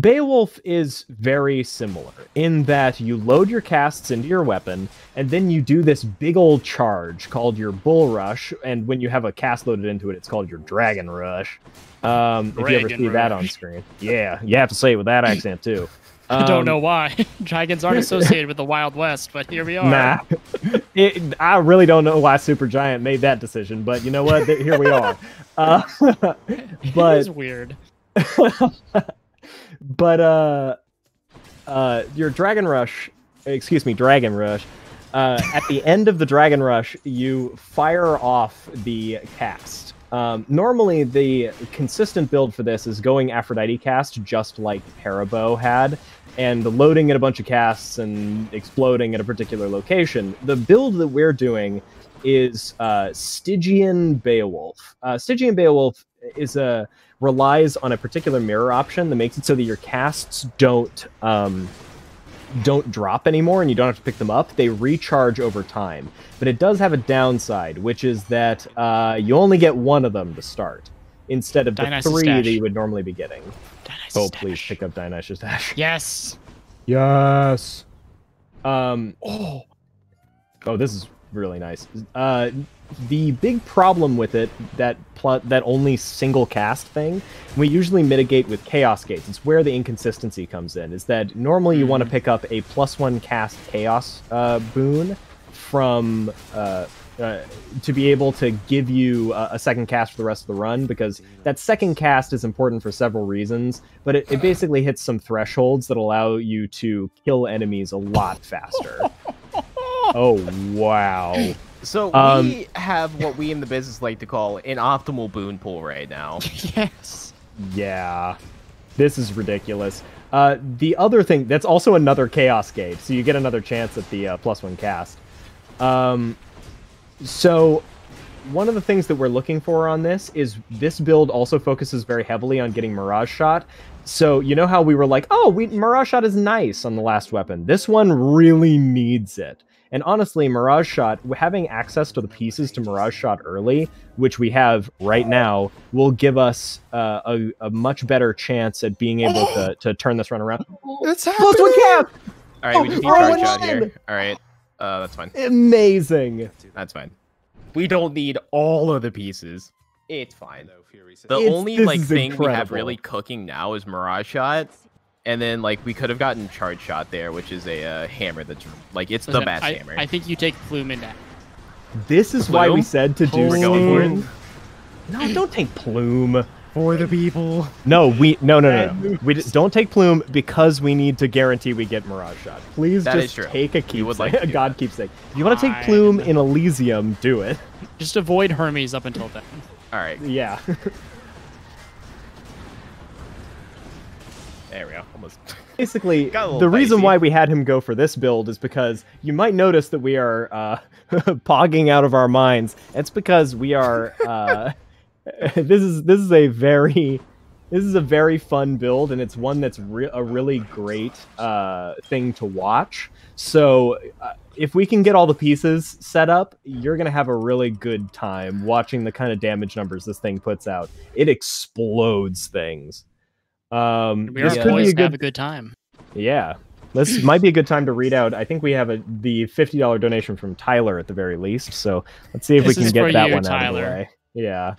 Beowulf is very similar in that you load your casts into your weapon, and then you do this big old charge called your Bull Rush. And when you have a cast loaded into it, it's called your Dragon Rush. Um, if you ever Dragon see that on screen, yeah, you have to say it with that accent too. I don't Um, know why dragons aren't associated with the Wild West, but here we are. Nah, it, I really don't know why Supergiant made that decision, but you know what? Here we are. Uh, but is weird. but uh uh your dragon rush excuse me dragon rush uh at the end of the dragon rush you fire off the cast. Um, normally the consistent build for this is going aphrodite cast just like Hera Bow had and loading in a bunch of casts and exploding at a particular location. The build that we're doing is uh, stygian beowulf. Uh, stygian beowulf is a relies on a particular mirror option that makes it so that your casts don't um, don't drop anymore and you don't have to pick them up. They recharge over time, but it does have a downside, which is that uh, you only get one of them to start instead of the three Dash. that you would normally be getting. Dionysus Oh, please pick up Dionysus Dash. Yes. Yes. Um. Oh. Oh, this is really nice. Uh, the big problem with it that pl- that only single cast thing, we usually mitigate with chaos gates. It's where the inconsistency comes in. Is that normally you want to pick up a plus one cast chaos uh, boon from. Uh, uh, to be able to give you a, a second cast for the rest of the run because that second cast is important for several reasons but it, it basically hits some thresholds that allow you to kill enemies a lot faster oh wow So Um, we have what we in the business like to call an optimal boon pool right now. yes. yeah. This is ridiculous. Uh, the other thing that's also another chaos gate so you get another chance at the uh, plus one cast. Um, so one of the things that we're looking for on this is this build also focuses very heavily on getting mirage shot. So you know how we were like oh we mirage shot is nice on the last weapon. This one really needs it And honestly, Mirage Shot, having access to the pieces to Mirage Shot early, which we have right now, will give us uh, a, a much better chance at being able to, to turn this run around. It's Plus one cap! All right, we just need charge oh, shot here. All right, uh, that's fine. Amazing. That's fine. We don't need all of the pieces. It's fine. The It's- only like is thing we have really cooking now is Mirage Shot, and then like we could have gotten Charge Shot there, which is a uh, hammer that's like it's the best I, hammer. I think you take Plume into This is why we said to do We're going for it? No, don't take Plume. For the people. No, we no no no. no. We d- don't take Plume because we need to guarantee we get Mirage Shot. Please That is just take a We would keepsake, like a God that. keepsake. If you want to take Plume in Elysium, do it. Just avoid Hermes up until then. All right, Yeah. there we go. Almost. Basically, the reason why we had him go for this build is because you might notice that we are uh, pogging out of our minds. It's because we are. Uh, this is this is a very this is a very fun build, and it's one that's re- a really great uh, thing to watch. So. Uh, if we can get all the pieces set up, you're gonna have a really good time watching the kind of damage numbers this thing puts out. It explodes things. Um, We this are could be a good have a good time. yeah. This might be a good time to read out. I think we have a the fifty dollar donation from Tyler at the very least. So let's see if This we can get that you, one out of the Tyler. way. Yeah.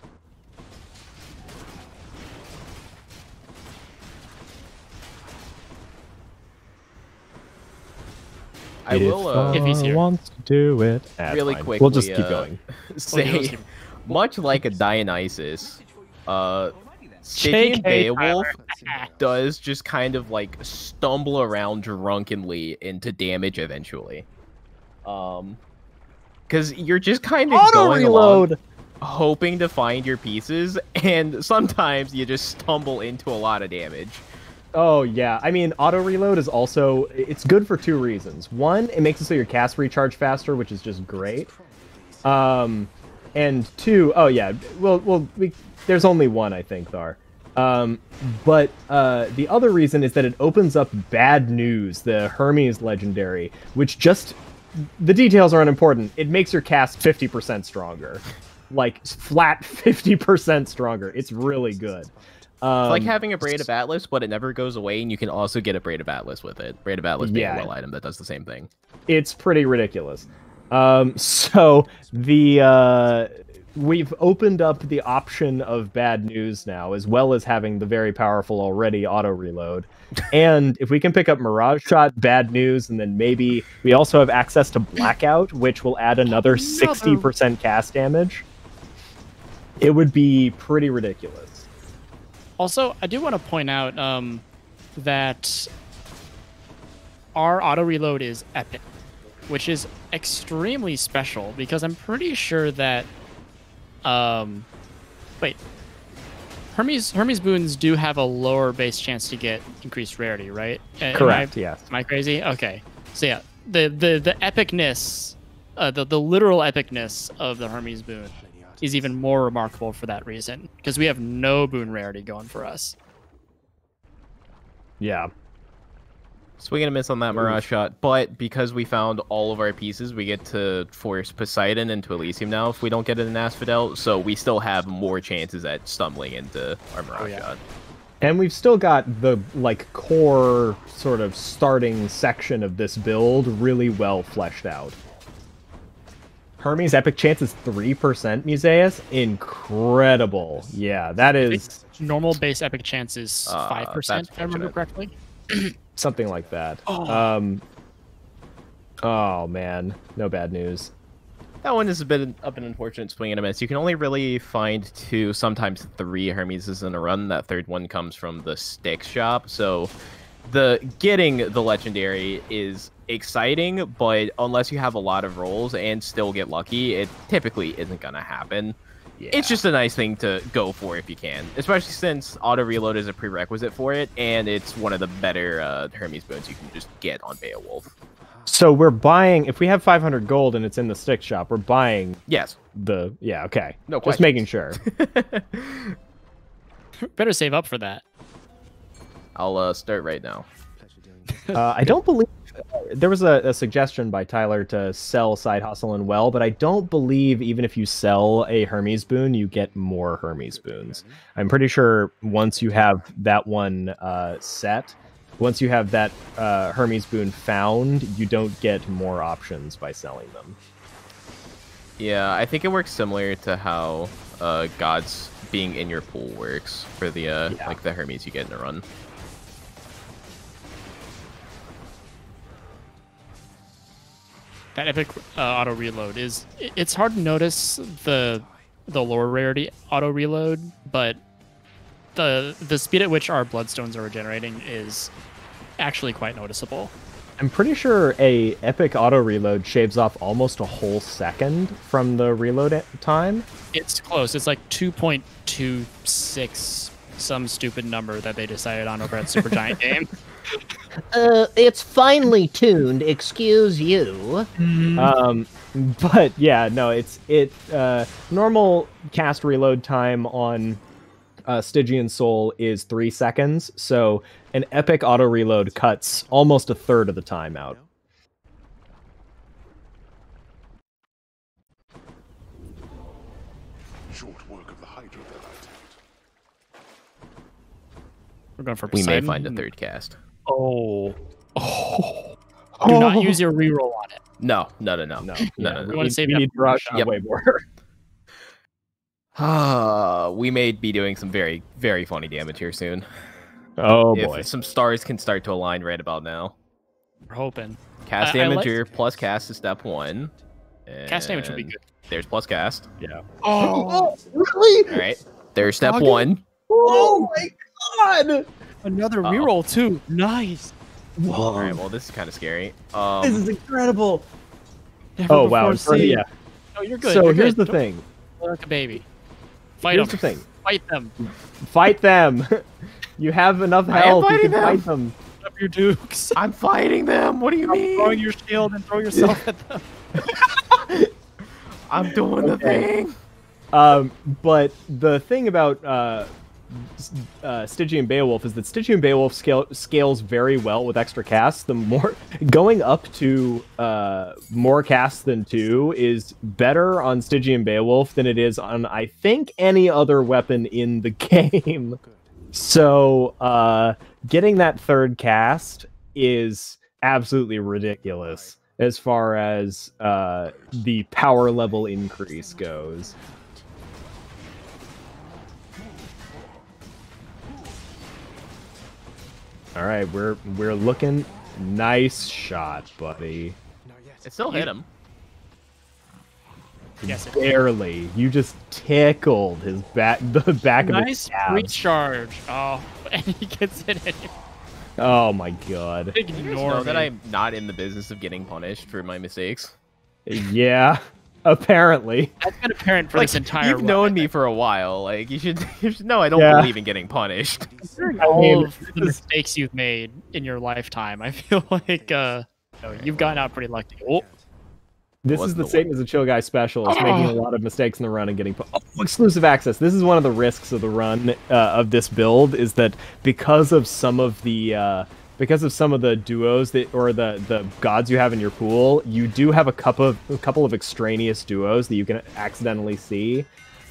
I will uh, If he's here. wants to do it, it's really quick. We'll just keep uh, going. Say, much like a Dionysus, uh, Stygian JK Beowulf does just kind of like stumble around drunkenly into damage eventually. Um, because you're just kind of Auto going along, reload. hoping to find your pieces, and sometimes you just stumble into a lot of damage. Oh yeah, I mean auto reload is also it's good for two reasons. One, it makes it so your cast recharge faster, which is just great. Um, and two, oh yeah, well, well, we, there's only one I think, Thar. Um, but uh, the other reason is that it opens up bad news, the Hermes legendary, which just the details are unimportant. It makes your cast 50% stronger, like flat 50% stronger. It's really good. Um, It's like having a Braid of Atlas, but it never goes away, and you can also get a Braid of Atlas with it. Braid of Atlas being Yeah. a well item that does the same thing. it's pretty ridiculous. Um, so the uh, we've opened up the option of bad news now, as well as having the very powerful already auto reload. and if we can pick up Mirage Shot, bad news, and then maybe we also have access to Blackout, which will add another sixty percent cast damage. It would be pretty ridiculous. Also, I do want to point out um, that our auto reload is epic, which is extremely special because I'm pretty sure that. Um, wait, Hermes Hermes boons do have a lower base chance to get increased rarity, right? A- am I- Correct. Yes. Am I crazy? Okay. So yeah, the the the epicness, uh, the the literal epicness of the Hermes boon is even more remarkable for that reason because we have no boon rarity going for us. Yeah. Swing and a miss on that Mirage shot, but because we found all of our pieces, we get to force Poseidon into Elysium now if we don't get it in Asphodel, so we still have more chances at stumbling into our Mirage yeah. shot. And we've still got the like core sort of starting section of this build really well fleshed out. Hermes epic chance is three percent, Museus. Incredible. Yeah, that is Normal base epic chance is Uh, five percent, that's if I remember correctly. something like that. Oh. Um. Oh man, no bad news. That one is a bit of an unfortunate swing and a miss. You can only really find two, sometimes three Hermeses in a run. That third one comes from the Styx shop, so the getting the legendary is exciting, but unless you have a lot of rolls and still get lucky, it typically isn't gonna happen. It's just a nice thing to go for if you can, especially since auto reload is a prerequisite for it, and it's one of the better uh, Hermes boons you can just get on Beowulf. So we're buying. If we have 500 gold and it's in the Styx shop, we're buying Yes. the. Yeah. Okay. No Just making sure. Better save up for that. I'll uh, start right now. Uh, I don't believe there was a, a suggestion by Tyler to sell side hustle and well, but I don't believe even if you sell a Hermes boon, you get more Hermes boons. I'm pretty sure once you have that one uh, set, once you have that uh, Hermes boon found, you don't get more options by selling them. Yeah, I think it works similar to how uh, gods being in your pool works for the uh, Yeah. like the Hermes you get in a run. That epic uh, auto reload is it's hard to notice the the lower rarity auto reload but the the speed at which our bloodstones are regenerating is actually quite noticeable. I'm pretty sure a epic auto reload shaves off almost a whole second from the reload time. it's close. It's like 2.26 some stupid number that they decided on over at Supergiant game Uh, it's finely tuned. Excuse you. Um, but yeah, no, it's it. Uh, normal cast reload time on uh, Stygian Soul is three seconds, so an epic auto reload cuts almost a third of the time out. Short work of the Hydra that I take. we're going for We may find a third cast. Oh oh do not use your reroll on it No, no, no, no, No, no, yeah, no, we no. wanna save we that need to rush the shot. way more. Ah, we may be doing some very, very funny damage here soon. oh if boy, some stars can start to align right about now. we're hoping Cast I- I like- damager plus cast is step one. cast damage would be good There's plus cast. yeah. Oh, really? All right. There's step Doggy. one. Oh my god! Another Uh-oh. reroll too nice All right. Well, this is kind of scary. This Um, is incredible. Never Oh wow! before seen. yeah. No, you're good. So you're here's good. the Don't thing. like a baby. Fight Here's them. the thing. Fight them. Fight them. you have enough I am health. You fighting can them. fight them. Up your dukes. I'm fighting them. What do you mean? Throwing your shield and throw yourself at them. I'm doing the thing. Um, but the thing about uh, S- uh, Stygian Beowulf is that Stygian Beowulf scale, scales very well with extra casts. The more going up to uh, more casts than two is better on Stygian Beowulf than it is on I think any other weapon in the game. So uh, getting that third cast is absolutely ridiculous as far as uh, the power level increase goes. All right, we're we're looking nice shot, buddy. It still hit him. Yes. it- Barely. You just tickled his back the back of his Nice calves. recharge. Oh, and he gets it anyway. Oh my god. You Ignore know that. I'm not in the business of getting punished for my mistakes. Yeah. Apparently. That's been apparent for like this entire. you've known me for a while. Like you should, you should know I don't Yeah. believe in getting punished. Considering I all mean, of the mistakes you've made in your lifetime, I feel like uh, you know, you've gotten out pretty lucky. Oh, This is the the Satan is a chill guy special. It's making a lot of mistakes in the run and getting oh, exclusive access. This is one of the risks of the run uh, of this build is that because of some of the uh, because of some of the duos that or the the gods you have in your pool, you do have a couple of a couple of extraneous duos that you can accidentally see.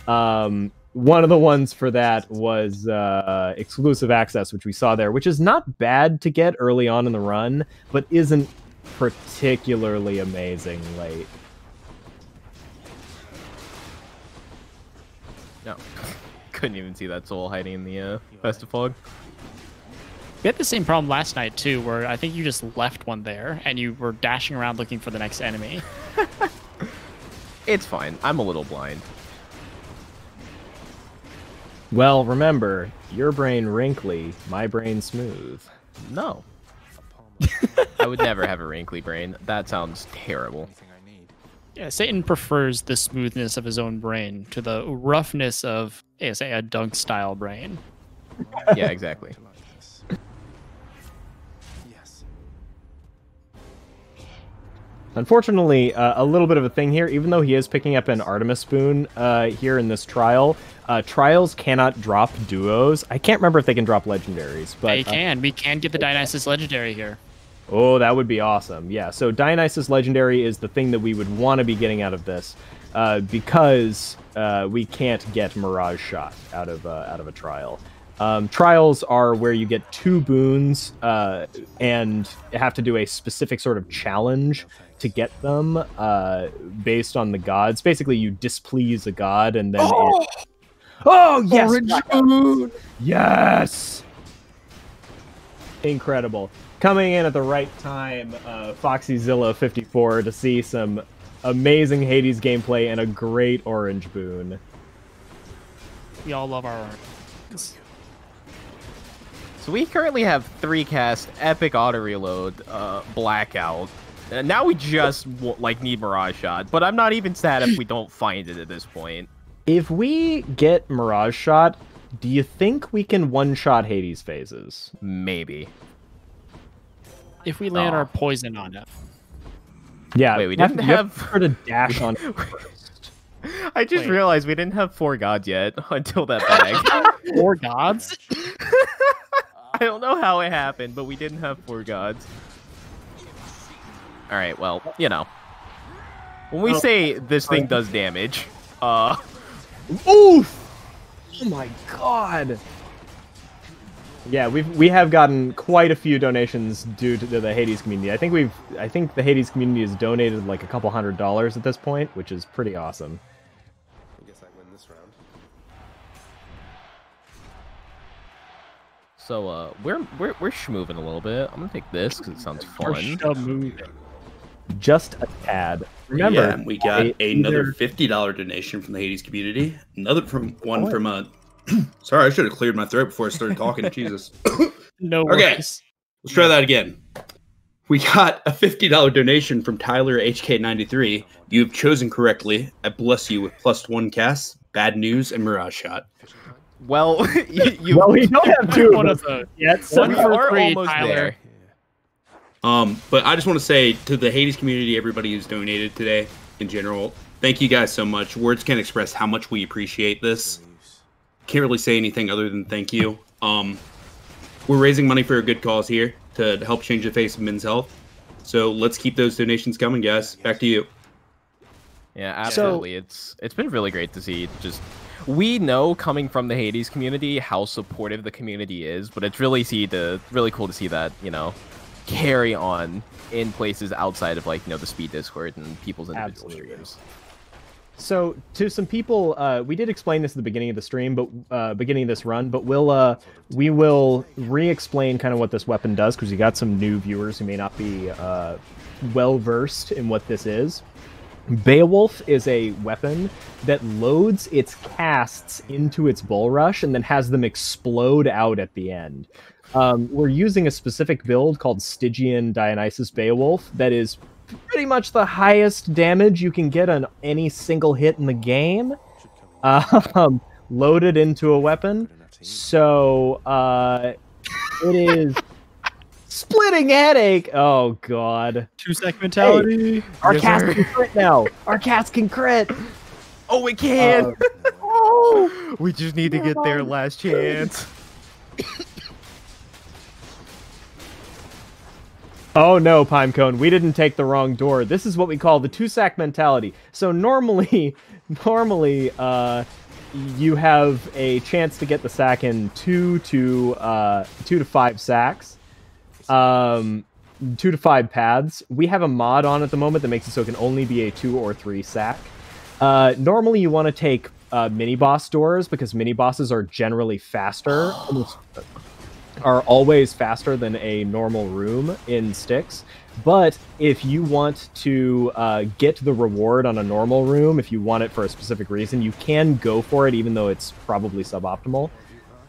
Um, one of the ones for that was uh, exclusive access, which we saw there, which is not bad to get early on in the run, but isn't particularly amazing late. No, couldn't even see that soul hiding in the uh, festive fog. We had the same problem last night too, where I think you just left one there and you were dashing around looking for the next enemy. It's fine. I'm a little blind. Well, remember, your brain wrinkly, my brain smooth. No, I would never have a wrinkly brain. That sounds terrible. Anything I need. Yeah, Satan prefers the smoothness of his own brain to the roughness of, say, a dunk style brain. Yeah, exactly. Unfortunately, uh, a little bit of a thing here. Even though he is picking up an Artemis boon uh, here in this trial, uh, trials cannot drop duos. I can't remember if they can drop legendaries, but they uh, can. We can get the Dionysus legendary here. Oh, that would be awesome. Yeah. So Dionysus Legendary is the thing that we would want to be getting out of this, uh, because uh, we can't get Mirage Shot out of uh, out of a trial. Um, trials are where you get two boons uh, and have to do a specific sort of challenge to get them uh, based on the gods. Basically, you displease a god and then. it- Oh yes! Orange boon! Yes! Incredible. Coming in at the right time, uh, Foxy Zilla 54 to see some amazing Hades gameplay and a great orange boon. We all love our orange. So we currently have three cast, epic auto reload, uh, blackout. And now we just w- like need mirage shot, but I'm not even sad if we don't find it at this point. If we get Mirage Shot, do you think we can one shot Hades phases? Maybe. If we land Aw. our poison on it. Yeah, Wait, we you have didn't to- you have- to sort dash on it first. I just Wait. realized we didn't have four gods yet until that bag. Four gods? I don't know how it happened, but we didn't have four gods. All right, well, you know. When we Oh. say this thing does damage, uh, Oof! Oh my god! Yeah, we've we have gotten quite a few donations due to the Hades community. I think we've I think the Hades community has donated like a couple hundred dollars at this point, which is pretty awesome. So uh, we're we're we're schmoving a little bit. I'm gonna take this because it sounds fun. Just a tad. Remember, yeah, we got I- another either- fifty dollar donation from the Hades community. Another from one What? from a. Sorry, I should have cleared my throat before I started talking. Jesus. No Okay. worries. Let's try that again. We got a fifty dollar donation from Tyler HK93. You've chosen correctly. I bless you with plus one cast, bad news, and mirage shot. Well, you, you well, we don't have two One of of those those. yet. So we are three, almost Tyler. there. Um, but I just want to say to the Hades community, everybody who's donated today in general, thank you guys so much. Words can't express how much we appreciate this. Can't really say anything other than thank you. Um, we're raising money for a good cause here to help change the face of men's health. So let's keep those donations coming, guys. Back to you. Yeah, absolutely. it's it's been really great to see. Just we know coming from the Hades community how supportive the community is, but it's really see the really cool to see that you know carry on in places outside of like you know the speed Discord and people's individual Absolutely. streams. So to some people, uh, we did explain this at the beginning of the stream, but uh, beginning of this run, but we'll uh, we will re-explain kind of what this weapon does because you got some new viewers who may not be uh, well versed in what this is. Beowulf is a weapon that loads its casts into its bull rush and then has them explode out at the end. Um, we're using a specific build called Stygian Dionysus Beowulf that is pretty much the highest damage you can get on any single hit in the game, um, loaded into a weapon. So uh, it is splitting headache. Oh god, Two sack mentality. our Yes, cast sir. can crit now. Our cast can crit. Oh, we can! Uh, oh, we just need to get their last chance. Oh no, Pinecone, we didn't take the wrong door. This is what we call the two sack mentality. So normally, normally, uh, you have a chance to get the sack in two to uh, two to five sacks, um, two to five paths. We have a mod on at the moment that makes it so it can only be a two or three sack. Uh, normally, you want to take uh, mini boss doors because mini bosses are generally faster. are always faster than a normal room in Styx. But if you want to uh, get the reward on a normal room, if you want it for a specific reason, you can go for it, even though it's probably suboptimal.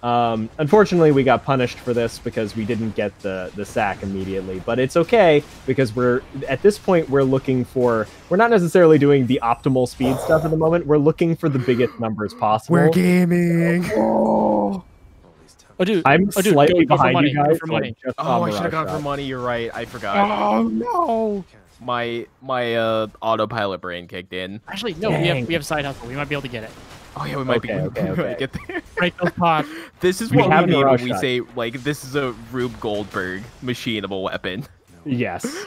Um, unfortunately, we got punished for this because we didn't get the the sack immediately. But it's okay because we're at this point we're looking for we're not necessarily doing the optimal speed stuff at the moment. We're looking for the biggest numbers possible. We're gaming. Oh, dude. I'm oh, dude, slightly go, go for behind money. you guys. for so money. just Oh, I should have Mirage gone for money. You're right. I forgot. Oh no! My my uh autopilot brain kicked in. Actually, no. We have we have side hustle. We might be able to get it. Oh yeah, we might be Okay, we okay, might okay. get there. Break those pods. This is We what we mean when we Shot. say like this is a Rube Goldberg machine of a weapon. Yes.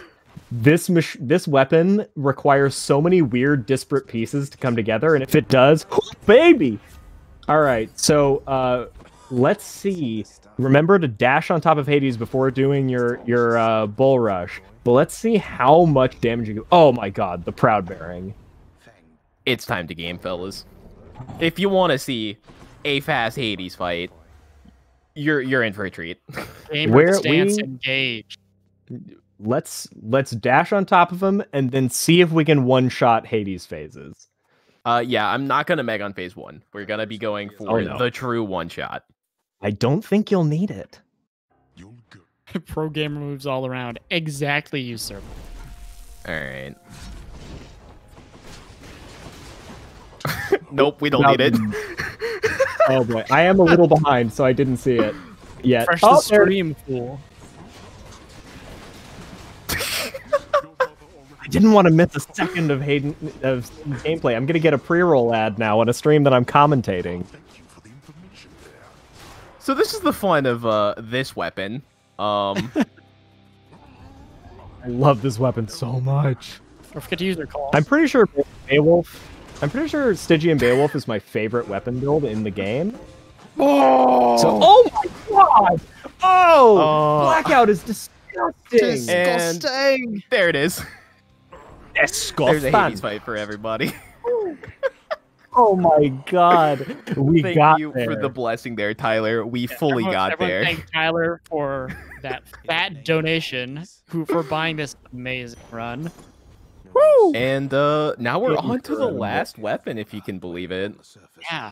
This mach- this weapon requires so many weird disparate pieces to come together and if it does, baby. All right. So, uh let's see. Remember to dash on top of Hades before doing your your uh bull rush. But let's see how much damage you do. Oh my god, the proud bearing. It's time to game, fellas. If you want to see a fast Hades fight, you're you're in for a treat. Gamer Where stance we- engaged. Let's let's dash on top of him and then see if we can one shot Hades phases. Uh, yeah, I'm not gonna meg on phase one. We're gonna be going for Oh, no. the true one shot. I don't think you'll need it. You'll go. Pro gamer moves all around. Exactly, usurp. All right. nope, we don't Now need it. oh boy, I am a little behind, so I didn't see it yet. Fresh oh, the stream, fool. I didn't want to miss a second of Hayden of gameplay. I'm gonna get a pre-roll ad now on a stream that I'm commentating. Thank you for the information there. So this is the fun of uh this weapon. Um, I love this weapon so much. Don't forget to use their call. I'm pretty sure Beowulf. I'm pretty sure Stygian Beowulf is my favorite weapon build in the game. oh, So, oh my god! Oh, Oh. blackout is disgusting. and there it is. There's a Hades fight for everybody. Oh my god, we Thank got you there. for the blessing there, Tyler. We fully Everyone- got everyone there. Thank Tyler for that fat donation who for buying this amazing run. Woo! And uh now we're Good on to the last weapon, if you can believe it. Yeah.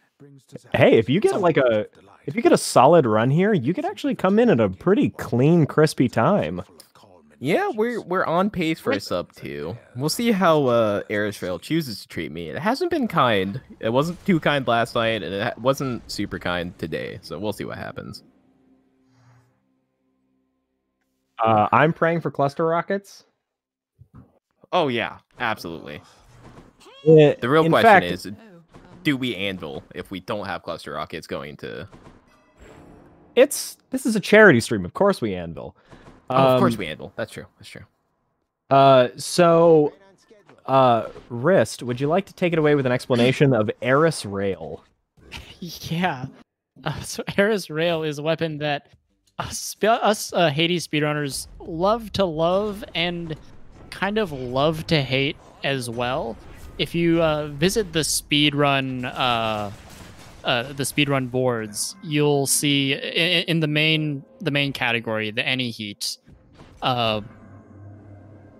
Hey, if you get like a if you get a solid run here, you could actually come in at a pretty clean, crispy time. Yeah, we're we're on pace for a sub two. We'll see how uh Eris Rail chooses to treat me. It hasn't been kind. It wasn't too kind last night, and it wasn't super kind today. So we'll see what happens. Uh, I'm praying for cluster rockets. Oh yeah, absolutely. The The real question fact- is, do we anvil if we don't have cluster rockets going to? It's this is a charity stream. Of course we anvil. Oh, of course Um, we anvil. That's true. That's true. Uh, so, uh, Wrist, would you like to take it away with an explanation of Eris Rail? Yeah. Uh, so Eris Rail is a weapon that us, us uh, Hades speedrunners love to love and kind of love to hate as well. If you uh, visit the speedrun uh, uh, the speedrun boards, you'll see in, in the main the main category, the any heat, uh,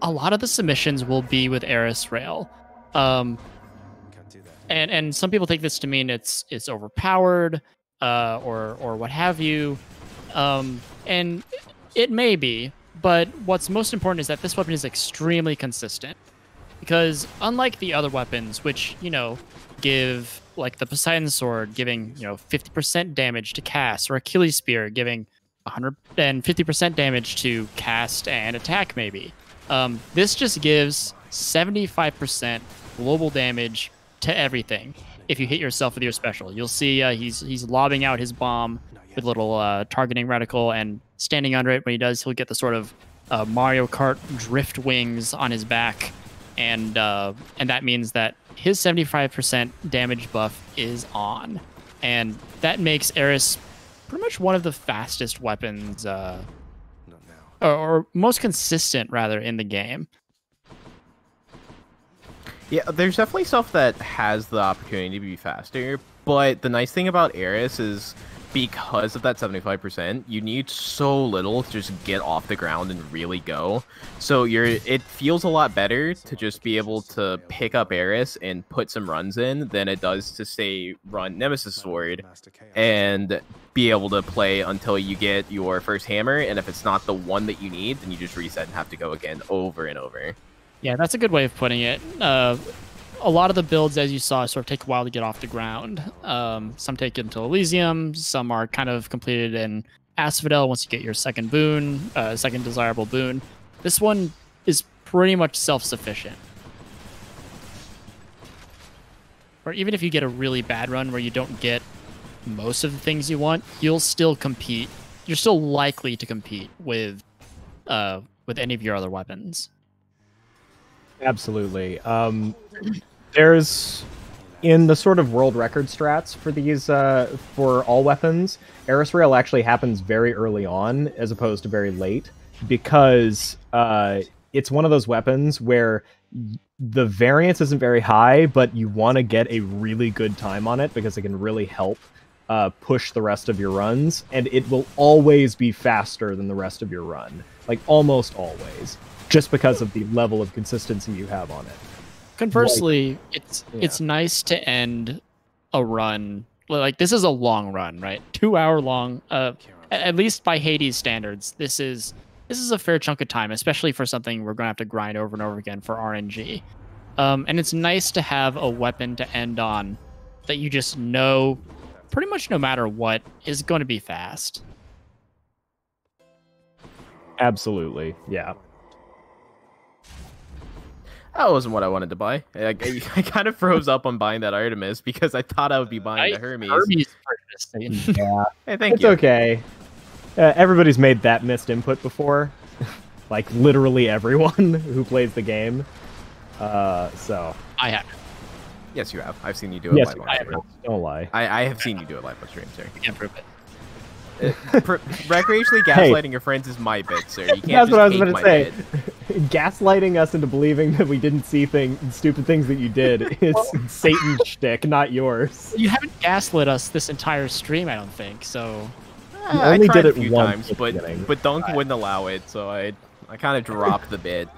a lot of the submissions will be with Eris Rail. Um, and and some people take this to mean it's it's overpowered uh, or or what have you um, and it may be but what's most important is that this weapon is extremely consistent because unlike the other weapons which you know give like the poseidon sword giving you know 50% damage to cast or achilles spear giving 150% damage to cast and attack maybe um, this just gives 75% global damage to everything if you hit yourself with your special. You'll see uh, he's he's lobbing out his bomb a little uh, targeting reticle and standing under it. When he does, he'll get the sort of uh, Mario Kart drift wings on his back, and uh, and that means that his 75% damage buff is on, and that makes Eris pretty much one of the fastest weapons, uh, or, or most consistent rather in the game. Yeah, there's definitely stuff that has the opportunity to be faster, but the nice thing about Eris is because of that 75%, you need so little to just get off the ground and really go. So you're it feels a lot better to just be able to pick up Eris and put some runs in than it does to say run Nemesis Sword and be able to play until you get your first hammer and if it's not the one that you need, then you just reset and have to go again over and over. Yeah, that's a good way of putting it. Uh, a lot of the builds, as you saw, sort of take a while to get off the ground. Um, some take until Elysium. Some are kind of completed in Asphodel once you get your second boon, uh, second desirable boon. This one is pretty much self-sufficient. Or even if you get a really bad run where you don't get most of the things you want, you'll still compete. You're still likely to compete with uh, with any of your other weapons. Absolutely. Um, there's in the sort of world record strats for these uh, for all weapons. Eris Rail actually happens very early on as opposed to very late because uh, it's one of those weapons where the variance isn't very high, but you want to get a really good time on it because it can really help uh, push the rest of your runs, and it will always be faster than the rest of your run, like almost always, just because of the level of consistency you have on it. Conversely, it's Yeah. it's nice to end a run like this is a long run, right? Two hour long. Uh, at least by Hades standards, this is this is a fair chunk of time, especially for something we're going to have to grind over and over again for RNG. Um, and it's nice to have a weapon to end on that you just know, pretty much no matter what, is going to be fast. Absolutely, yeah. That wasn't what I wanted to buy. I, I, I kind of froze up on buying that Artemis because I thought I would be buying the Hermes. Hermes purchase. Yeah, Hey, thank it's you. okay. Uh, everybody's made that missed input before, like literally everyone who plays the game. Uh, so I have. Yes, you have. I've seen you do it yes, live on I stream. have. don't lie. I, I have seen you do it live on stream, sir. I can't prove it. Uh, pr- recreationally Hey. gaslighting your friends is my bit, sir. You can't That's just what I was take about to say. Gaslighting us into believing that we didn't see thing stupid things that you did is Satan's shtick, not yours. You haven't gaslit us this entire stream, I don't think. So uh, You I only tried did a it few once times, but beginning. but Dunk wouldn't allow it, so I I kind of dropped the bit.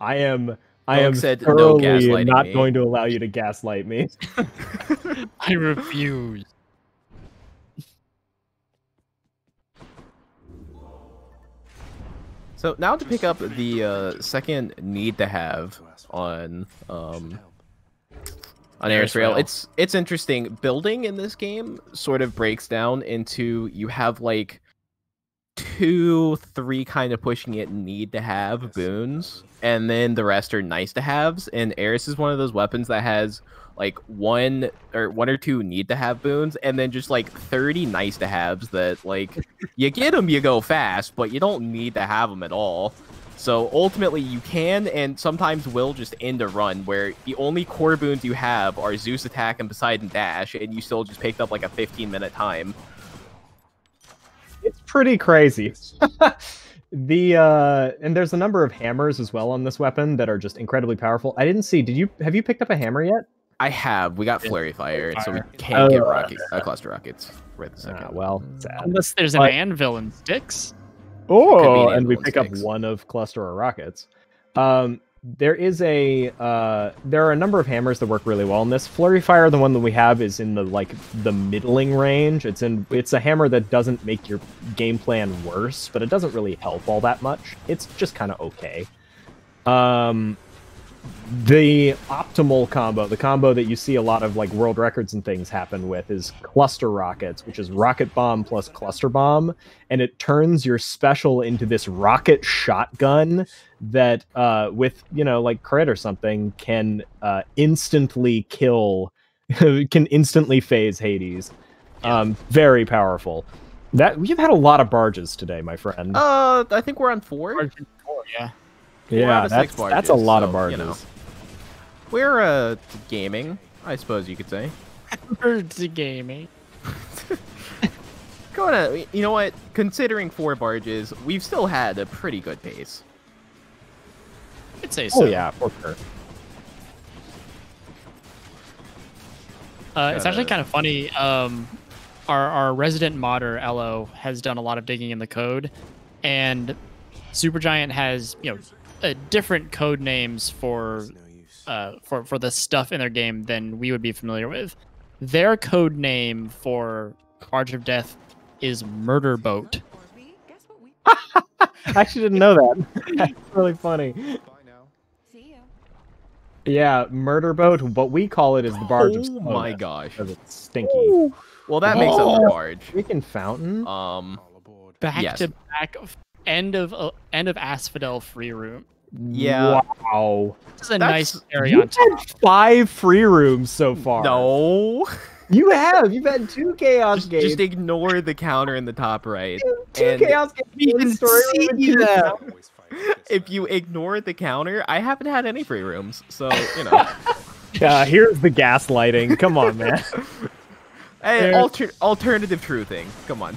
I am. I Doug am said no thoroughly gaslighting not me. going to allow you to gaslight me. I refuse. So now to pick up the uh, second need to have on um, on Eris Rail. It's it's interesting. Building in this game sort of breaks down into you have like two, three kind of pushing it need to have boons, and then the rest are nice to haves. And Eris is one of those weapons that has like one or one or two need to have boons, and then just like thirty nice to haves that like you get them, you go fast, but you don't need to have them at all. So ultimately, you can and sometimes will just end a run where the only core boons you have are Zeus attack and Poseidon dash, and you still just picked up like a 15 minute time. It's pretty crazy. the uh and there's a number of hammers as well on this weapon that are just incredibly powerful. I didn't see. Did you have you picked up a hammer yet? I have. We got Flurry Fire, and so we can't get Oh. rocket uh, cluster rockets right this second. Ah, well, sad. Unless there's an But- anvil and Styx. Oh, an and we anvil pick up one of cluster of rockets. Um, there is a uh, there are a number of hammers that work really well in this. Flurry fire, the one that we have, is in the like the middling range. It's in it's a hammer that doesn't make your game plan worse, but it doesn't really help all that much. It's just kind of okay. Um, the optimal combo, the combo that you see a lot of like world records and things happen with, is cluster rockets, which is rocket bomb plus cluster bomb, and it turns your special into this rocket shotgun that, uh, with you know like crit or something, can uh, instantly kill, can instantly phase Hades. Um, very powerful. That we've had a lot of barges today, my friend. Uh, I think we're on four. Origin four, yeah. Four yeah, out of six that's that's a barges, lot of barges. you know. We're uh gaming, I suppose you could say. Birds gaming. Going to, you know what? Considering four barges, we've still had a pretty good pace. I'd say so. Oh yeah, for sure. Uh, it's actually kind of funny. Um, our our resident modder Elo has done a lot of digging in the code, and Supergiant has you know uh, different code names for uh, for for the stuff in their game than we would be familiar with. Their code name for Barge of Death is Murder Boat. I actually didn't know that. That's really funny. Yeah, murder boat. What we call it is the barge of oh my gosh. because it's stinky. Well, that makes up the Oh. barge. Freaking fountain. Um, Back Yes. to back of end of uh, end of Asphodel free room. yeah. Wow. This is a That's- nice area You on top. had five free rooms so far. No. You have. You've had two chaos Just, games. just ignore the counter in the top right. two and chaos games. You can story see with two that. If you ignore the counter, I haven't had any free rooms, so you know. Uh, here's the gaslighting. Come on, man. Hey, There- alter- alternative truthing. Come on.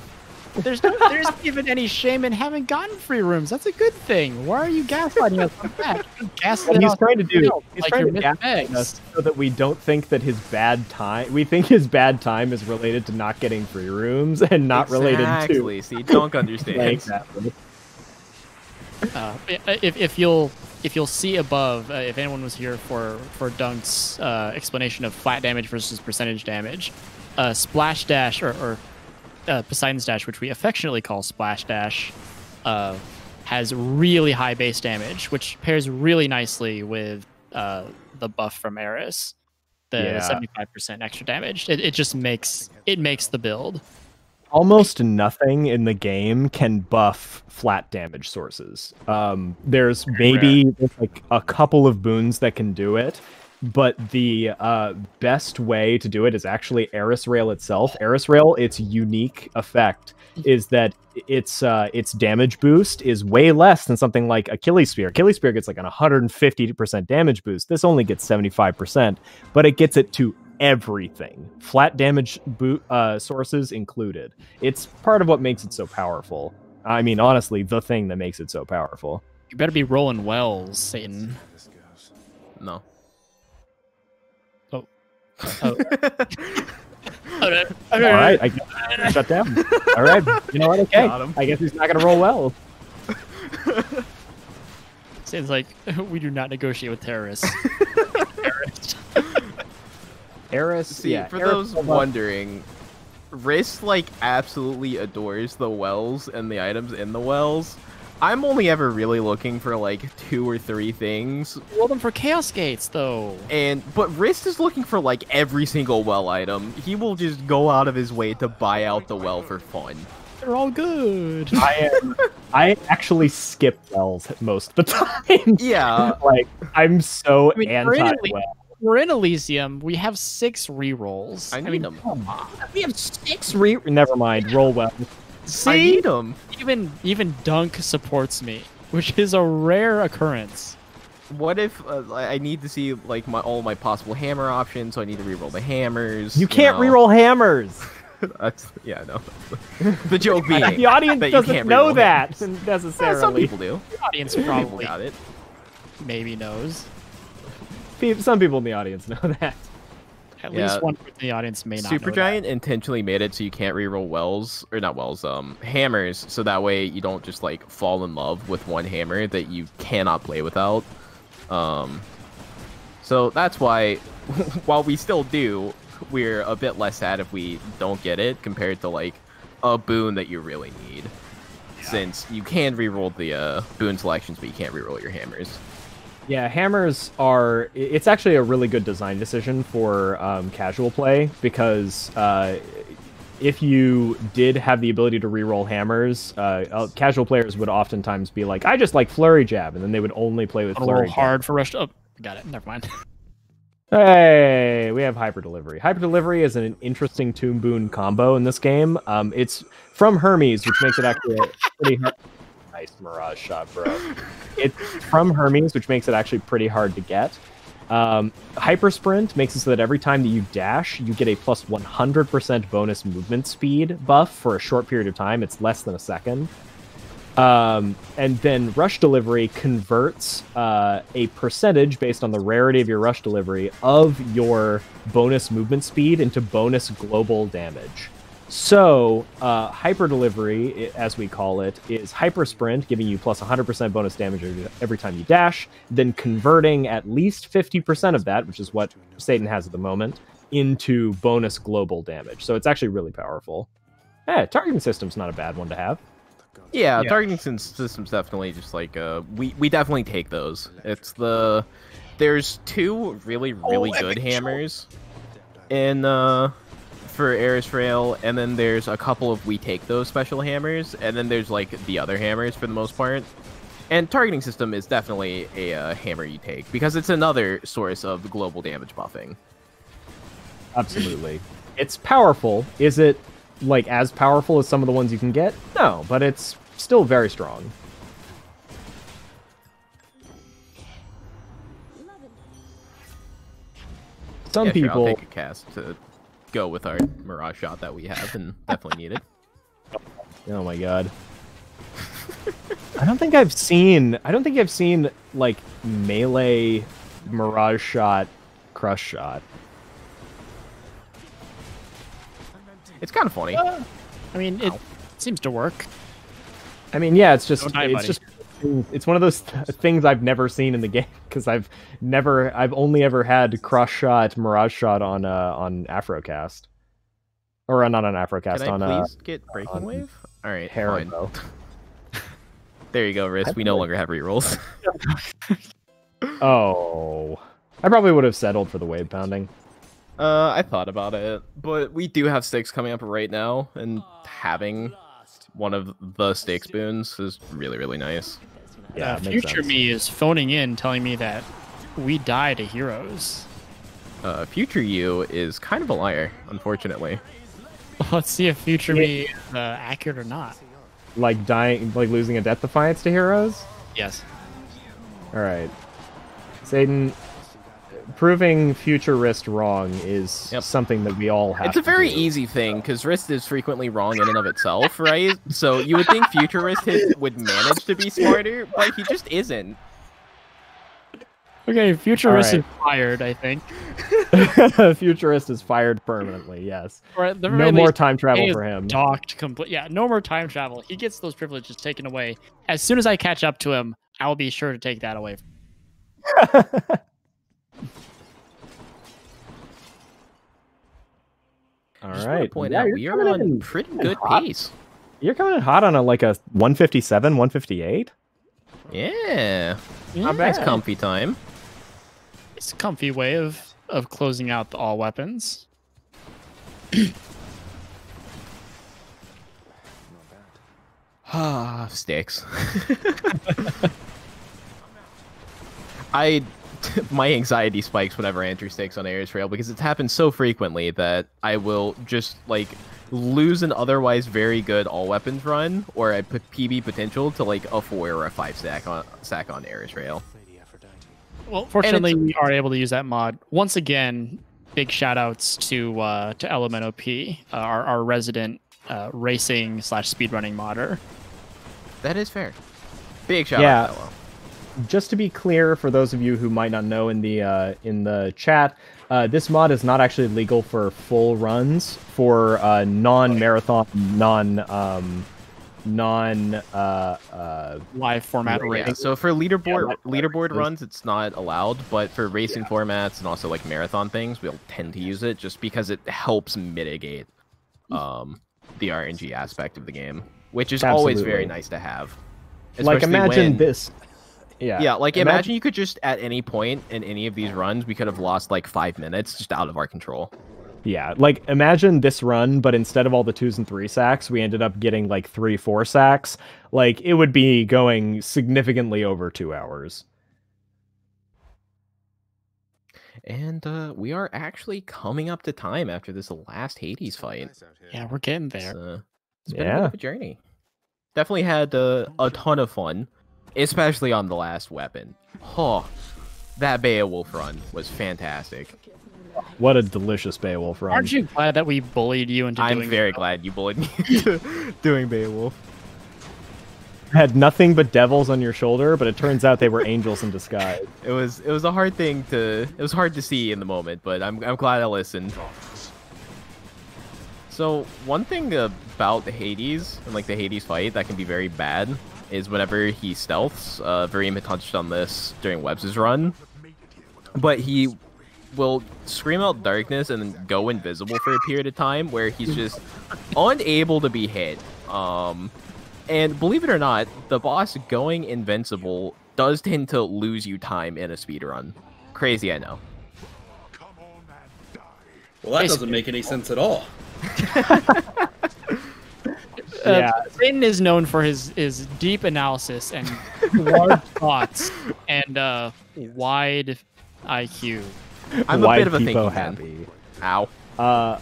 There's no, there's even any shame in having gotten free rooms. That's a good thing. Why are you gaslighting us on that? You gaslight he's trying to do, else, he's like trying to Miss gaslight us so that we don't think that his bad time. We think his bad time is related to not getting free rooms and not related exactly. See, Dunk to. understands. Exactly. Uh, if, if you'll if you'll see above, uh, if anyone was here for for Dunk's uh, explanation of flat damage versus percentage damage, uh, splash dash or, or uh, Poseidon's dash, which we affectionately call splash dash, uh, has really high base damage, which pairs really nicely with uh, the buff from Eris, the Yeah. seventy five percent extra damage. It, it just makes it makes the build. Almost nothing in the game can buff flat damage sources. Um, there's maybe there's like a couple of boons that can do it, but the uh, best way to do it is actually Eris Rail itself. Eris Rail, its unique effect is that its uh, its damage boost is way less than something like Achilles Spear. Achilles Spear gets like an 150% damage boost. This only gets 75%, but it gets it to everything, flat damage boot uh, sources included. It's part of what makes it so powerful. I mean, honestly, the thing that makes it so powerful. You better be rolling wells, Satan. No. Oh. No. All right, I guess shut down. All right, you know what? Okay, I guess he's not gonna roll well. Seems like we do not negotiate with terrorists. Terrorists. Eris, See, yeah, for Eris those wondering, Wrist like absolutely adores the wells and the items in the wells. I'm only ever really looking for like two or three things, Roll them for chaos gates, though. and but Wrist is looking for like every single well item. He will just go out of his way to buy out the well for fun. They're all good. I am. I actually skip wells most of the time. Yeah, like I'm so I mean, we're in anti well. We're in Elysium. We have six rerolls. I need mean, them. come on. We have six re. Never mind. Roll well. I need them. even even Dunk supports me, which is a rare occurrence. What if uh, I I need to see like my all my possible hammer options? So I need to reroll the hammers. You can't know. reroll hammers. That's yeah, no. the joke being the audience that you doesn't can't know that hammers. Yeah, necessarily. some people do. The audience Some people probably got it. maybe knows. Some people in the audience know that. At Yeah. least one person in the audience may not. Supergiant intentionally made it so you can't reroll wells or not wells, um, hammers, so that way you don't just like fall in love with one hammer that you cannot play without. Um, so that's why, while we still do, we're a bit less sad if we don't get it compared to like a boon that you really need. Since you can reroll the uh, boon selections, but you can't reroll your hammers. Yeah, hammers are. It's actually a really good design decision for um, casual play because uh, if you did have the ability to reroll hammers, uh, uh, casual players would oftentimes be like, "I just like flurry jab," and then they would only play with. A flurry little jab. hard for rush. Oh, got it. Never mind. Hey, we have hyper delivery. Hyper delivery is an interesting Tomb Boon combo in this game. Um, it's from Hermes, which makes it actually pretty hard. Nice mirage shot, bro. It's from Hermes, which makes it actually pretty hard to get. Um, hyper sprint makes it so that every time that you dash, you get a plus 100% bonus movement speed buff for a short period of time. It's less than a second. Um, and then rush delivery converts uh, a percentage based on the rarity of your rush delivery of your bonus movement speed into bonus global damage. So, uh, hyper delivery, as we call it, is hyper sprint, giving you plus 100% bonus damage every- every time you dash, then converting at least 50% of that, which is what Satan has at the moment, into bonus global damage. So it's actually really powerful. Yeah, targeting system's not a bad one to have. Yeah, Yeah. targeting systems definitely just like uh we we definitely take those. It's the there's two really really good hammers in uh for Eris Rail, and then there's a couple of we take those special hammers, and then there's like the other hammers for the most part. And targeting system is definitely a uh, hammer you take because it's another source of global damage buffing. absolutely. It's powerful. Is it like as powerful as some of the ones you can get? No, but it's still very strong. Some Yeah, sure, people I'll take a cast to go with our Mirage shot that we have and definitely need it. Oh my god. I don't think I've seen I don't think I've seen like melee mirage shot crush shot. It's kind of funny. Uh, I mean, it seems to work. I mean, yeah, it's just it's buddy. just it's one of those th- things I've never seen in the game because I've never I've only ever had cross shot mirage shot on uh on Afrocast. Or uh, not on Afrocast Can I on uh please get Breaking on Wave? All right, fine. There you go, Riz. We no longer have rerolls. Oh. I probably would have settled for the wave pounding. Uh, I thought about it, but we do have Styx coming up right now, and having one of the stake spoons is really, really nice. Yeah, uh, future sense. me is phoning in, telling me that we die to heroes. Uh, future you is kind of a liar, unfortunately. Let's see if future me is uh, accurate or not. Like dying like losing a death defiance to heroes? Yes. Alright. Satan proving futurist wrong is Yep. something that we all have It's a to very do. easy thing because Rist is frequently wrong in and of itself, right? so you would think Futurist his would manage to be smarter, but he just isn't. Okay, futurist All is fired. I think. Futurist is fired permanently, yes. Or the No more time travel for him. Docked complete. Yeah, no more time travel. He gets those privileges taken away. As soon as I catch up to him, I will be sure to take that away. All Just right. point Yeah, out you're we are coming on in- pretty good hot. pace. You're coming in hot on a like a 157, 158. Yeah, Not nice bad. comfy time. It's a comfy way of of closing out the all weapons. Ah, Styx. I my anxiety spikes whenever Andrew Styx on Eris Rail because it's happened so frequently that I will just like lose an otherwise very good all weapons run or a p- PB potential to like a four or a five stack on stack on Eris Rail. Well, fortunately, we are able to use that mod once again. Big shout outs to uh, to Element OP, uh, our our resident uh, racing slash speedrunning modder. That is fair. Big shout Yeah. out, fellow. Just to be clear, for those of you who might not know in the uh, in the chat, uh, this mod is not actually legal for full runs for uh, non-marathon, non um, non uh, uh, Live format Yeah, Yeah, rating. so for leaderboard like leaderboard runs, it's not allowed, but for racing formats and also like marathon things, we'll tend to use it just because it helps mitigate um the RNG aspect of the game, which is always very nice to have. like imagine when- this. Yeah, Yeah, like Imagine- imagine you could just at any point in any of these runs, we could have lost like five minutes just out of our control. Yeah, like imagine this run, but instead of all the twos and three sacks, we ended up getting like three, four sacks. Like it would be going significantly over two hours. And uh, we are actually coming up to time after this last Hades fight. Yeah, we're getting It's, there. uh, it's been a bit Yeah. of a journey. Definitely had uh, a ton of fun, especially on the last weapon. Oh, that Beowulf run was fantastic. What a delicious Beowulf run. Aren't you glad that we bullied you into I'm doing very so? glad you bullied me into doing Beowulf. had nothing but devils on your shoulder, but it turns out they were angels in disguise. It was it was a hard thing to it was hard to see in the moment, but I'm I'm glad I listened. So one thing about the Hades and like the Hades fight that can be very bad is whenever he stealths. Uh, Varima touched on this during Webb's run, but he will scream out darkness and then go invisible for a period of time where he's just unable to be hit. Um, and believe it or not, the boss going invincible does tend to lose you time in a speedrun. Crazy, I know. Come on and die. Well, that doesn't make any sense at all. Yeah. Uh, Satan is known for his his deep analysis and large thoughts and uh, wide IQ. I'm a bit of a people thinking man. happy? Ow. Uh,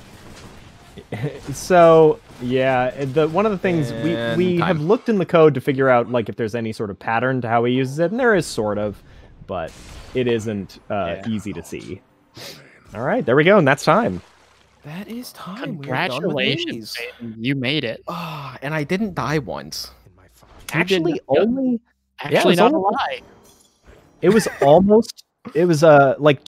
so yeah, the one of the things we we time. have looked in the code to figure out like if there's any sort of pattern to how he uses it, and there is sort of, but it isn't uh, Yeah. easy to see. All right, there we go, and that's time. That is time. We are done with Congratulations, you made it. Ah, and I didn't die once. Actually, yeah. only Actually, it's not a lie. it was almost it was uh like